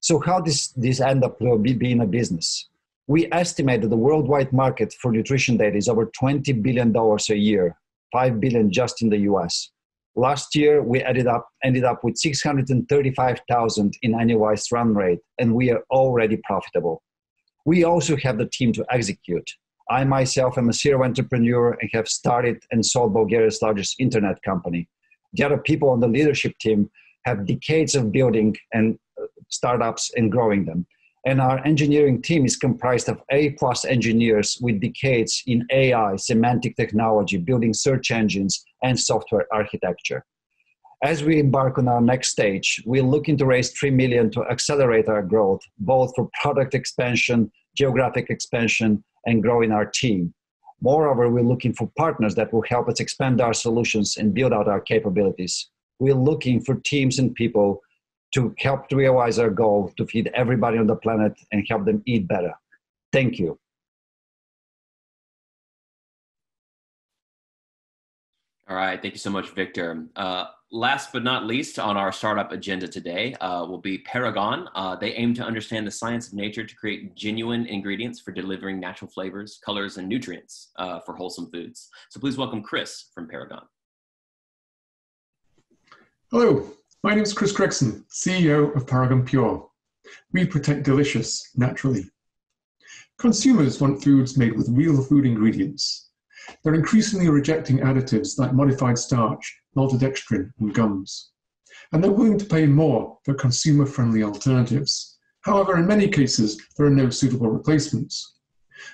S19: So how does this end up being a business? We estimate that the worldwide market for nutrition data is over $20 billion a year, 5 billion just in the US. Last year, we ended up, ended up with 635,000 in annualized run rate, and we are already profitable. We also have the team to execute. I myself am a serial entrepreneur and have started and sold Bulgaria's largest internet company. The other people on the leadership team have decades of building and uh, startups and growing them. And our engineering team is comprised of A plus engineers with decades in AI, semantic technology, building search engines, and software architecture. As we embark on our next stage, we're looking to raise 3 million to accelerate our growth, both for product expansion, geographic expansion, and growing our team. Moreover, we're looking for partners that will help us expand our solutions and build out our capabilities. We're looking for teams and people to help to realize our goal to feed everybody on the planet and help them eat better. Thank you.
S4: All right, thank you so much, Victor. Uh, last but not least on our startup agenda today uh, will be Paragon. Uh, they aim to understand the science of nature to create genuine ingredients for delivering natural flavors, colors, and nutrients uh, for wholesome foods. So please welcome Chris from Paragon.
S20: Hello, my name is Chris Gregson, CEO of Paragon Pure. We protect delicious naturally. Consumers want foods made with real food ingredients they're increasingly rejecting additives like modified starch, maltodextrin, and gums. And they're willing to pay more for consumer friendly alternatives. However, in many cases, there are no suitable replacements.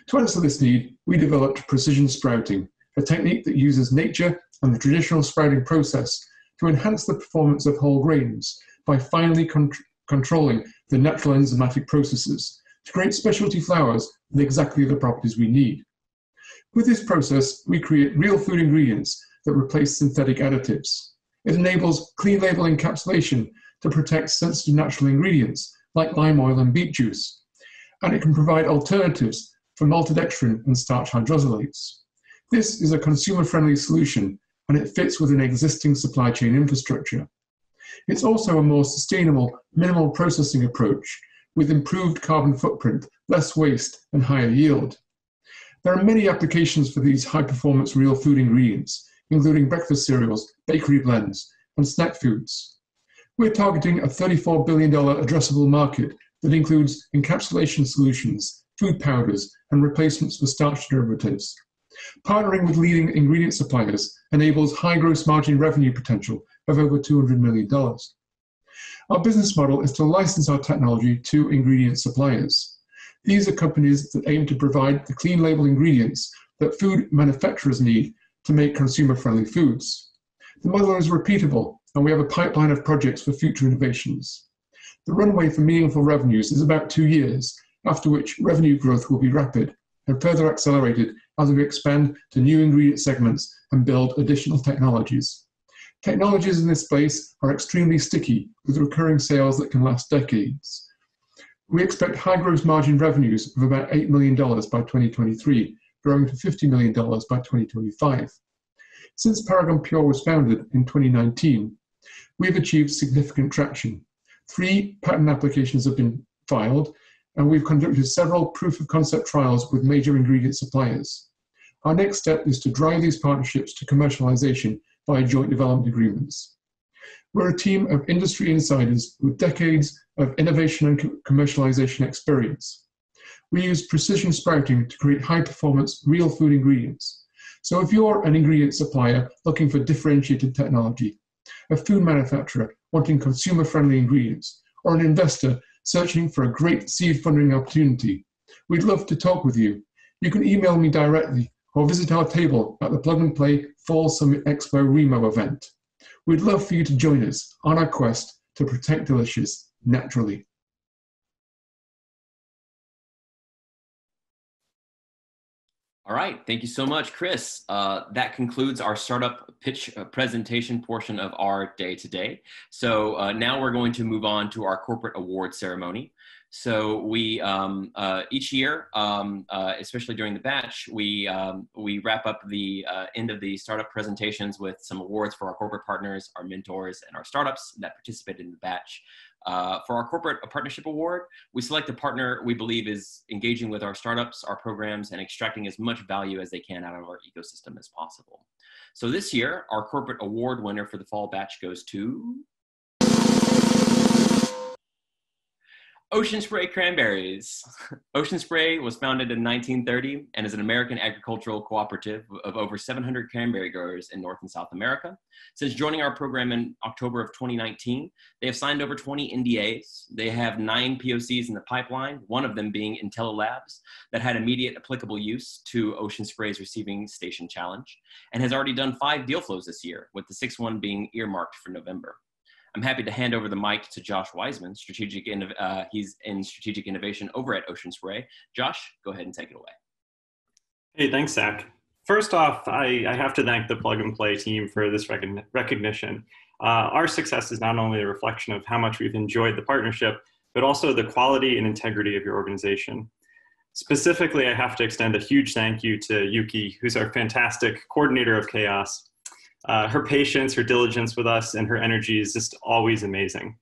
S20: To answer this need, we developed precision sprouting, a technique that uses nature and the traditional sprouting process to enhance the performance of whole grains by finely con controlling the natural enzymatic processes to create specialty flours with exactly the properties we need. With this process, we create real food ingredients that replace synthetic additives. It enables clean label encapsulation to protect sensitive natural ingredients like lime oil and beet juice. And it can provide alternatives for maltodextrin and starch hydrolysates. This is a consumer-friendly solution and it fits within existing supply chain infrastructure. It's also a more sustainable, minimal processing approach with improved carbon footprint, less waste, and higher yield. There are many applications for these high performance real food ingredients, including breakfast cereals, bakery blends, and snack foods. We're targeting a $34 billion addressable market that includes encapsulation solutions, food powders, and replacements for starch derivatives. Partnering with leading ingredient suppliers enables high gross margin revenue potential of over $200 million. Our business model is to license our technology to ingredient suppliers. These are companies that aim to provide the clean label ingredients that food manufacturers need to make consumer friendly foods. The model is repeatable, and we have a pipeline of projects for future innovations. The runway for meaningful revenues is about two years, after which revenue growth will be rapid and further accelerated as we expand to new ingredient segments and build additional technologies. Technologies in this space are extremely sticky with recurring sales that can last decades. We expect high gross margin revenues of about $8 million by 2023, growing to $50 million by 2025. Since Paragon Pure was founded in 2019, We've achieved significant traction. Three patent applications have been filed, and we've conducted several proof of concept trials with major ingredient suppliers. Our next step is to drive these partnerships to commercialization via joint development agreements. We're a team of industry insiders with decades of innovation and commercialization experience. We use precision sprouting to create high performance real food ingredients. So if you're an ingredient supplier looking for differentiated technology, a food manufacturer wanting consumer friendly ingredients, or an investor searching for a great seed funding opportunity, we'd love to talk with you. You can email me directly or visit our table at the Plug and Play Fall Summit Expo Remo event. We'd love for you to join us on our quest to protect delicious naturally.
S4: All right, thank you so much, Chris. Uh, that concludes our startup pitch uh, presentation portion of our day today. So uh, now we're going to move on to our corporate award ceremony. So we um, uh, each year, um, uh, especially during the batch, we um, we wrap up the uh, end of the startup presentations with some awards for our corporate partners, our mentors, and our startups that participated in the batch. Uh, for our corporate partnership award, we select a partner we believe is engaging with our startups, our programs, and extracting as much value as they can out of our ecosystem as possible. So this year, our corporate award winner for the fall batch goes to Ocean Spray Cranberries. Ocean Spray was founded in 1930 and is an American agricultural cooperative of over 700 cranberry growers in North and South America. Since joining our program in October of 2019, they have signed over 20 NDAs. They have nine POCs in the pipeline, one of them being Intello Labs, that had immediate applicable use to Ocean Spray's receiving station challenge, and has already done five deal flows this year, with the sixth one being earmarked for November. I'm happy to hand over the mic to Josh Wiseman, strategic uh, he's in strategic innovation over at Ocean Spray. Josh, go ahead and take it away.
S21: Hey, thanks, Zach. First off, I, I have to thank the Plug and Play team for this recognition. Uh, our success is not only a reflection of how much we've enjoyed the partnership, but also the quality and integrity of your organization. Specifically, I have to extend a huge thank you to Yuki, who's our fantastic coordinator of chaos, uh, her patience, her diligence with us, and her energy is just always amazing.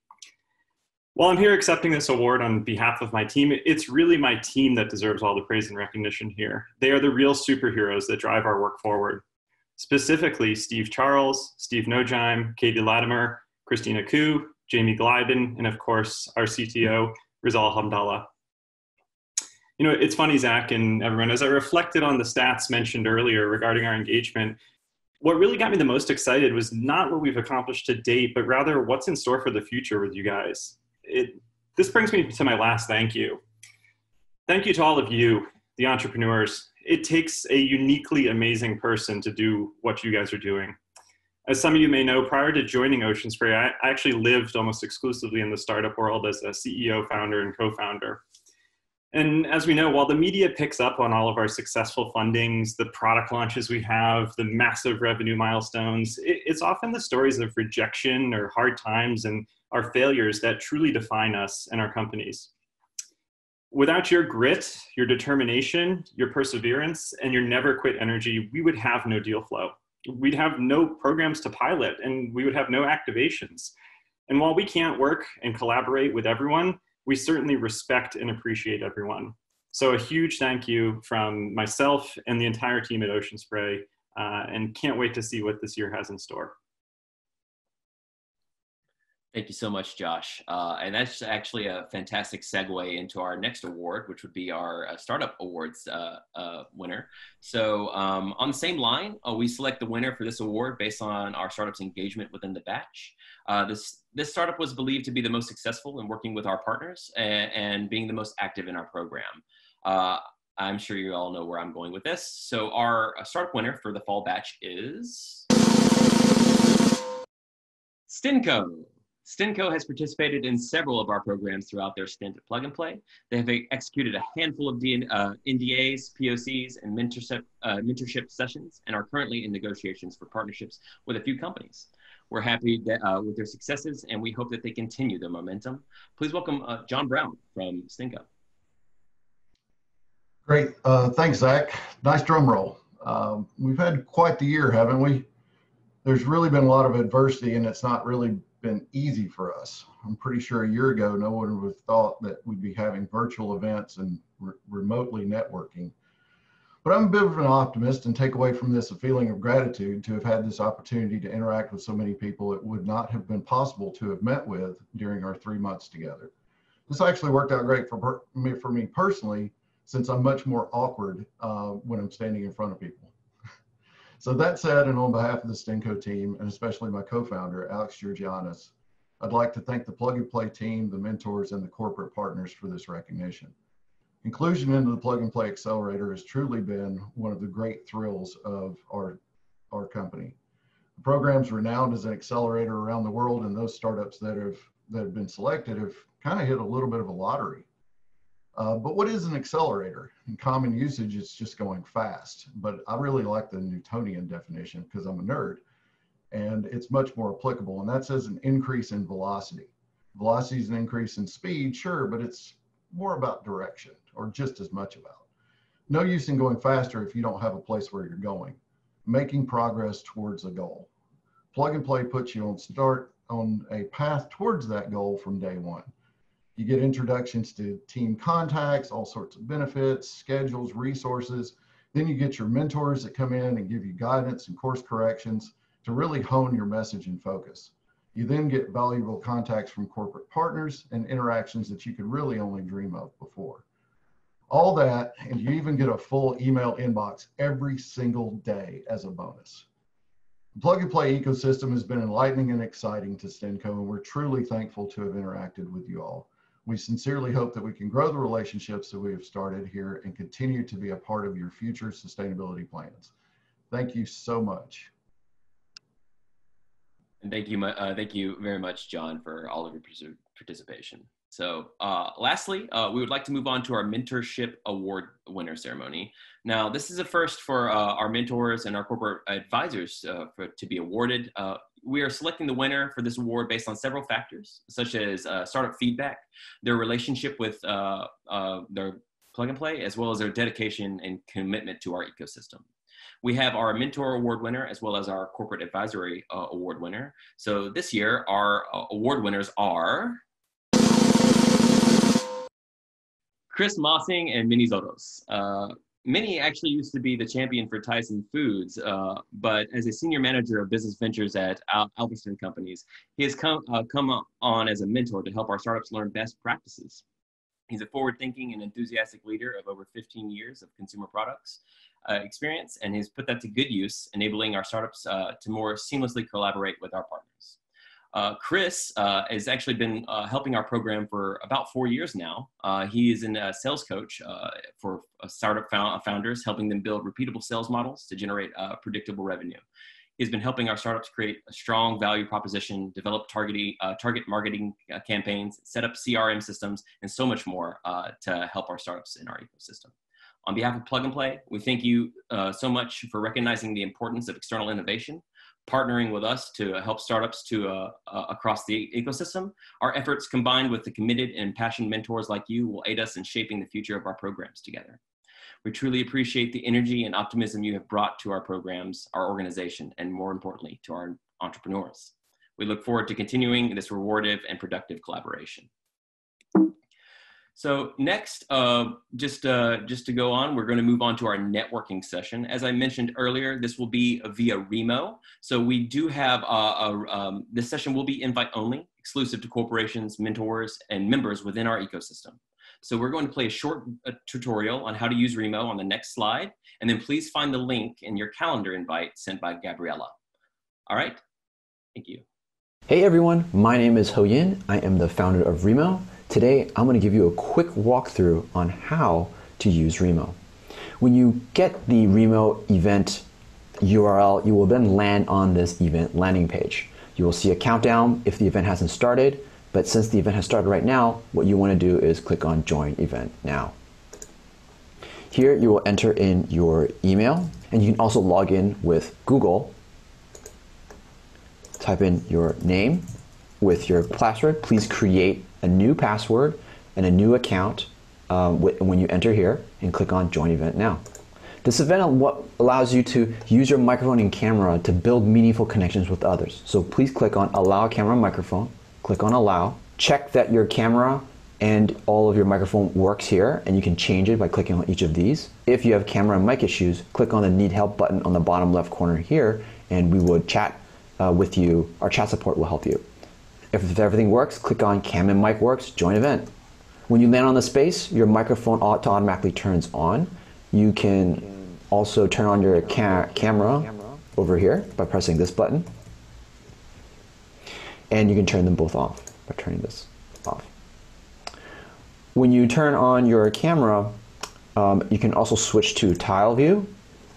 S21: While I'm here accepting this award on behalf of my team, it's really my team that deserves all the praise and recognition here. They are the real superheroes that drive our work forward. Specifically, Steve Charles, Steve Nojime, Katie Latimer, Christina Koo, Jamie Glyden, and of course, our CTO, Rizal Hamdallah. You know, it's funny, Zach and everyone, as I reflected on the stats mentioned earlier regarding our engagement, what really got me the most excited was not what we've accomplished to date, but rather what's in store for the future with you guys. It, this brings me to my last thank you. Thank you to all of you, the entrepreneurs. It takes a uniquely amazing person to do what you guys are doing. As some of you may know, prior to joining Ocean Spray, I actually lived almost exclusively in the startup world as a CEO, founder, and co founder. And as we know, while the media picks up on all of our successful fundings, the product launches we have, the massive revenue milestones, it's often the stories of rejection or hard times and our failures that truly define us and our companies. Without your grit, your determination, your perseverance, and your never quit energy, we would have no deal flow. We'd have no programs to pilot and we would have no activations. And while we can't work and collaborate with everyone, we certainly respect and appreciate everyone. So a huge thank you from myself and the entire team at Ocean Spray, uh, and can't wait to see what this year has in store.
S4: Thank you so much, Josh. Uh, and that's actually a fantastic segue into our next award, which would be our uh, Startup Awards uh, uh winner. So, um, on the same line, uh, we select the winner for this award based on our startup's engagement within the batch. Uh, this, this startup was believed to be the most successful in working with our partners and, and being the most active in our program. I'm sure you all know where I'm going with this. So, our startup winner for the fall batch is StenCo. StenCo has participated in several of our programs throughout their stint at Plug and Play. They have executed a handful of uh, NDAs, POCs, and mentorship, uh, mentorship sessions, and are currently in negotiations for partnerships with a few companies. We're happy that, uh, with their successes, and we hope that they continue their momentum. Please welcome uh, John Brown from StenCo.
S6: Great. Uh, thanks, Zach. Nice drum roll. Um, we've had quite the year, haven't we? there's really been a lot of adversity and it's not really been easy for us. I'm pretty sure a year ago, no one would have thought that we'd be having virtual events and re- remotely networking. But I'm a bit of an optimist and take away from this a feeling of gratitude to have had this opportunity to interact with so many people it would not have been possible to have met with during our three months together. This actually worked out great for, me, for me personally, since I'm much more awkward uh, when I'm standing in front of people. So that said, and on behalf of the StenCo team, and especially my co-founder, Alex Georgianis, I'd like to thank the Plug and Play team, the mentors, and the corporate partners for this recognition. Inclusion into the Plug and Play Accelerator has truly been one of the great thrills of our, our company. The program's renowned as an accelerator around the world, and those startups that have that have been selected have kind of hit a little bit of a lottery. Uh, but what is an accelerator? In common usage, it's just going fast. But I really like the Newtonian definition because I'm a nerd, and it's much more applicable. And that says an increase in velocity. Velocity is an increase in speed, sure, but it's more about direction or just as much about. No use in going faster if you don't have a place where you're going. Making progress towards a goal. Plug and play puts you on start on a path towards that goal from day one. You get introductions to team contacts, all sorts of benefits, schedules, resources. Then you get your mentors that come in and give you guidance and course corrections to really hone your message and focus. You then get valuable contacts from corporate partners and interactions that you could really only dream of before. All that, and you even get a full email inbox every single day as a bonus. The plug and play ecosystem has been enlightening and exciting to StenCo, and we're truly thankful to have interacted with you all. We sincerely hope that we can grow the relationships that we have started here and continue to be a part of your future sustainability plans. Thank you so much.
S4: And thank you, uh, thank you very much, John, for all of your participation. So uh, lastly, uh, we would like to move on to our mentorship award winner ceremony. Now, this is a first for uh, our mentors and our corporate advisors uh, for, to be awarded. Uh, we are selecting the winner for this award based on several factors, such as uh, startup feedback, their relationship with their plug and play, as well as their dedication and commitment to our ecosystem. We have our mentor award winner as well as our corporate advisory uh, award winner. So this year, our uh, award winners are Chris Mossing and Minnie Zotos. Minnie actually used to be the champion for Tyson Foods, uh, but as a senior manager of business ventures at Al- Companies, he has come, uh, come on as a mentor to help our startups learn best practices. He's a forward thinking and enthusiastic leader of over 15 years of consumer products uh, experience, and he's put that to good use, enabling our startups uh, to more seamlessly collaborate with our partners. Uh, Chris uh, has actually been uh, helping our program for about four years now. Uh, he is a sales coach for startup founders, helping them build repeatable sales models to generate predictable revenue. He's been helping our startups create a strong value proposition, develop targeting, uh, target marketing uh, campaigns, set up CRM systems, and so much more uh, to help our startups in our ecosystem. On behalf of Plug and Play, we thank you uh, so much for recognizing the importance of external innovation, partnering with us to help startups to uh, uh, across the ecosystem. Our efforts combined with the committed and passionate mentors like you will aid us in shaping the future of our programs together. We truly appreciate the energy and optimism you have brought to our programs, our organization, and more importantly, to our entrepreneurs. We look forward to continuing this rewardative and productive collaboration. So next, uh, just, uh, just to go on, we're going to move on to our networking session. As I mentioned earlier, this will be via Remo. So we do have, uh, a, um, this session will be invite only, exclusive to corporations, mentors, and members within our ecosystem. So we're going to play a short uh, tutorial on how to use Remo on the next slide, and then please find the link in your calendar invite sent by Gabriella. All right, thank you.
S22: Hey everyone, my name is Ho Yin. I am the founder of Remo. Today, I'm going to give you a quick walkthrough on how to use Remo. When you get the Remo event URL, you will then land on this event landing page. You will see a countdown if the event hasn't started, but since the event has started right now, what you want to do is click on Join Event Now. Here you will enter in your email, and you can also log in with Google. Type in your name with your password. Please create a new password and a new account um, when you enter here and click on Join Event Now. This event what allows you to use your microphone and camera to build meaningful connections with others. So please click on Allow Camera Microphone, click on Allow, check that your camera and all of your microphone works here and you can change it by clicking on each of these. If you have camera and mic issues, click on the Need Help button on the bottom left corner here and we would chat uh, with you. Our chat support will help you. If, everything works, click on Cam and Mic Works, join event. When you land on the space, your microphone auto automatically turns on. You can also turn on your ca camera over here by pressing this button. And you can turn them both off by turning this off. When you turn on your camera, um, you can also switch to tile view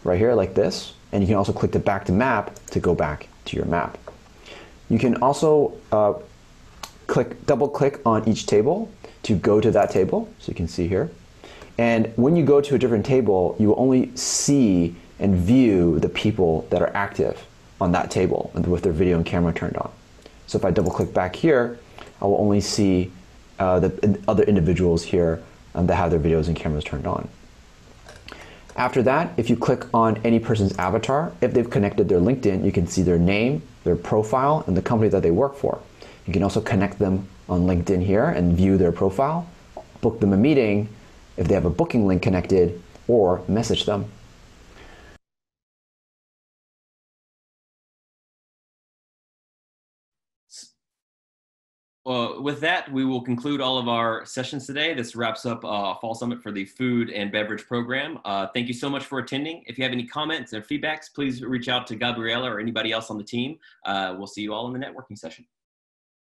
S22: right here like this. And you can also click the back to map to go back to your map. You can also uh, click, double click on each table to go to that table, so you can see here. And when you go to a different table, you will only see and view the people that are active on that table with their video and camera turned on. So if I double click back here, I will only see uh, the other individuals here um, that have their videos and cameras turned on. After that, if you click on any person's avatar, if they've connected their LinkedIn, you can see their name, their profile, and the company that they work for. You can also connect them on LinkedIn here and view their profile, book them a meeting if they have a booking link connected, or message them.
S4: With that, we will conclude all of our sessions today. This wraps up uh, Fall Summit for the Food and Beverage Program. Uh, thank you so much for attending. If you have any comments or feedbacks, please reach out to Gabriella or anybody else on the team. Uh, we'll see you all in the networking session.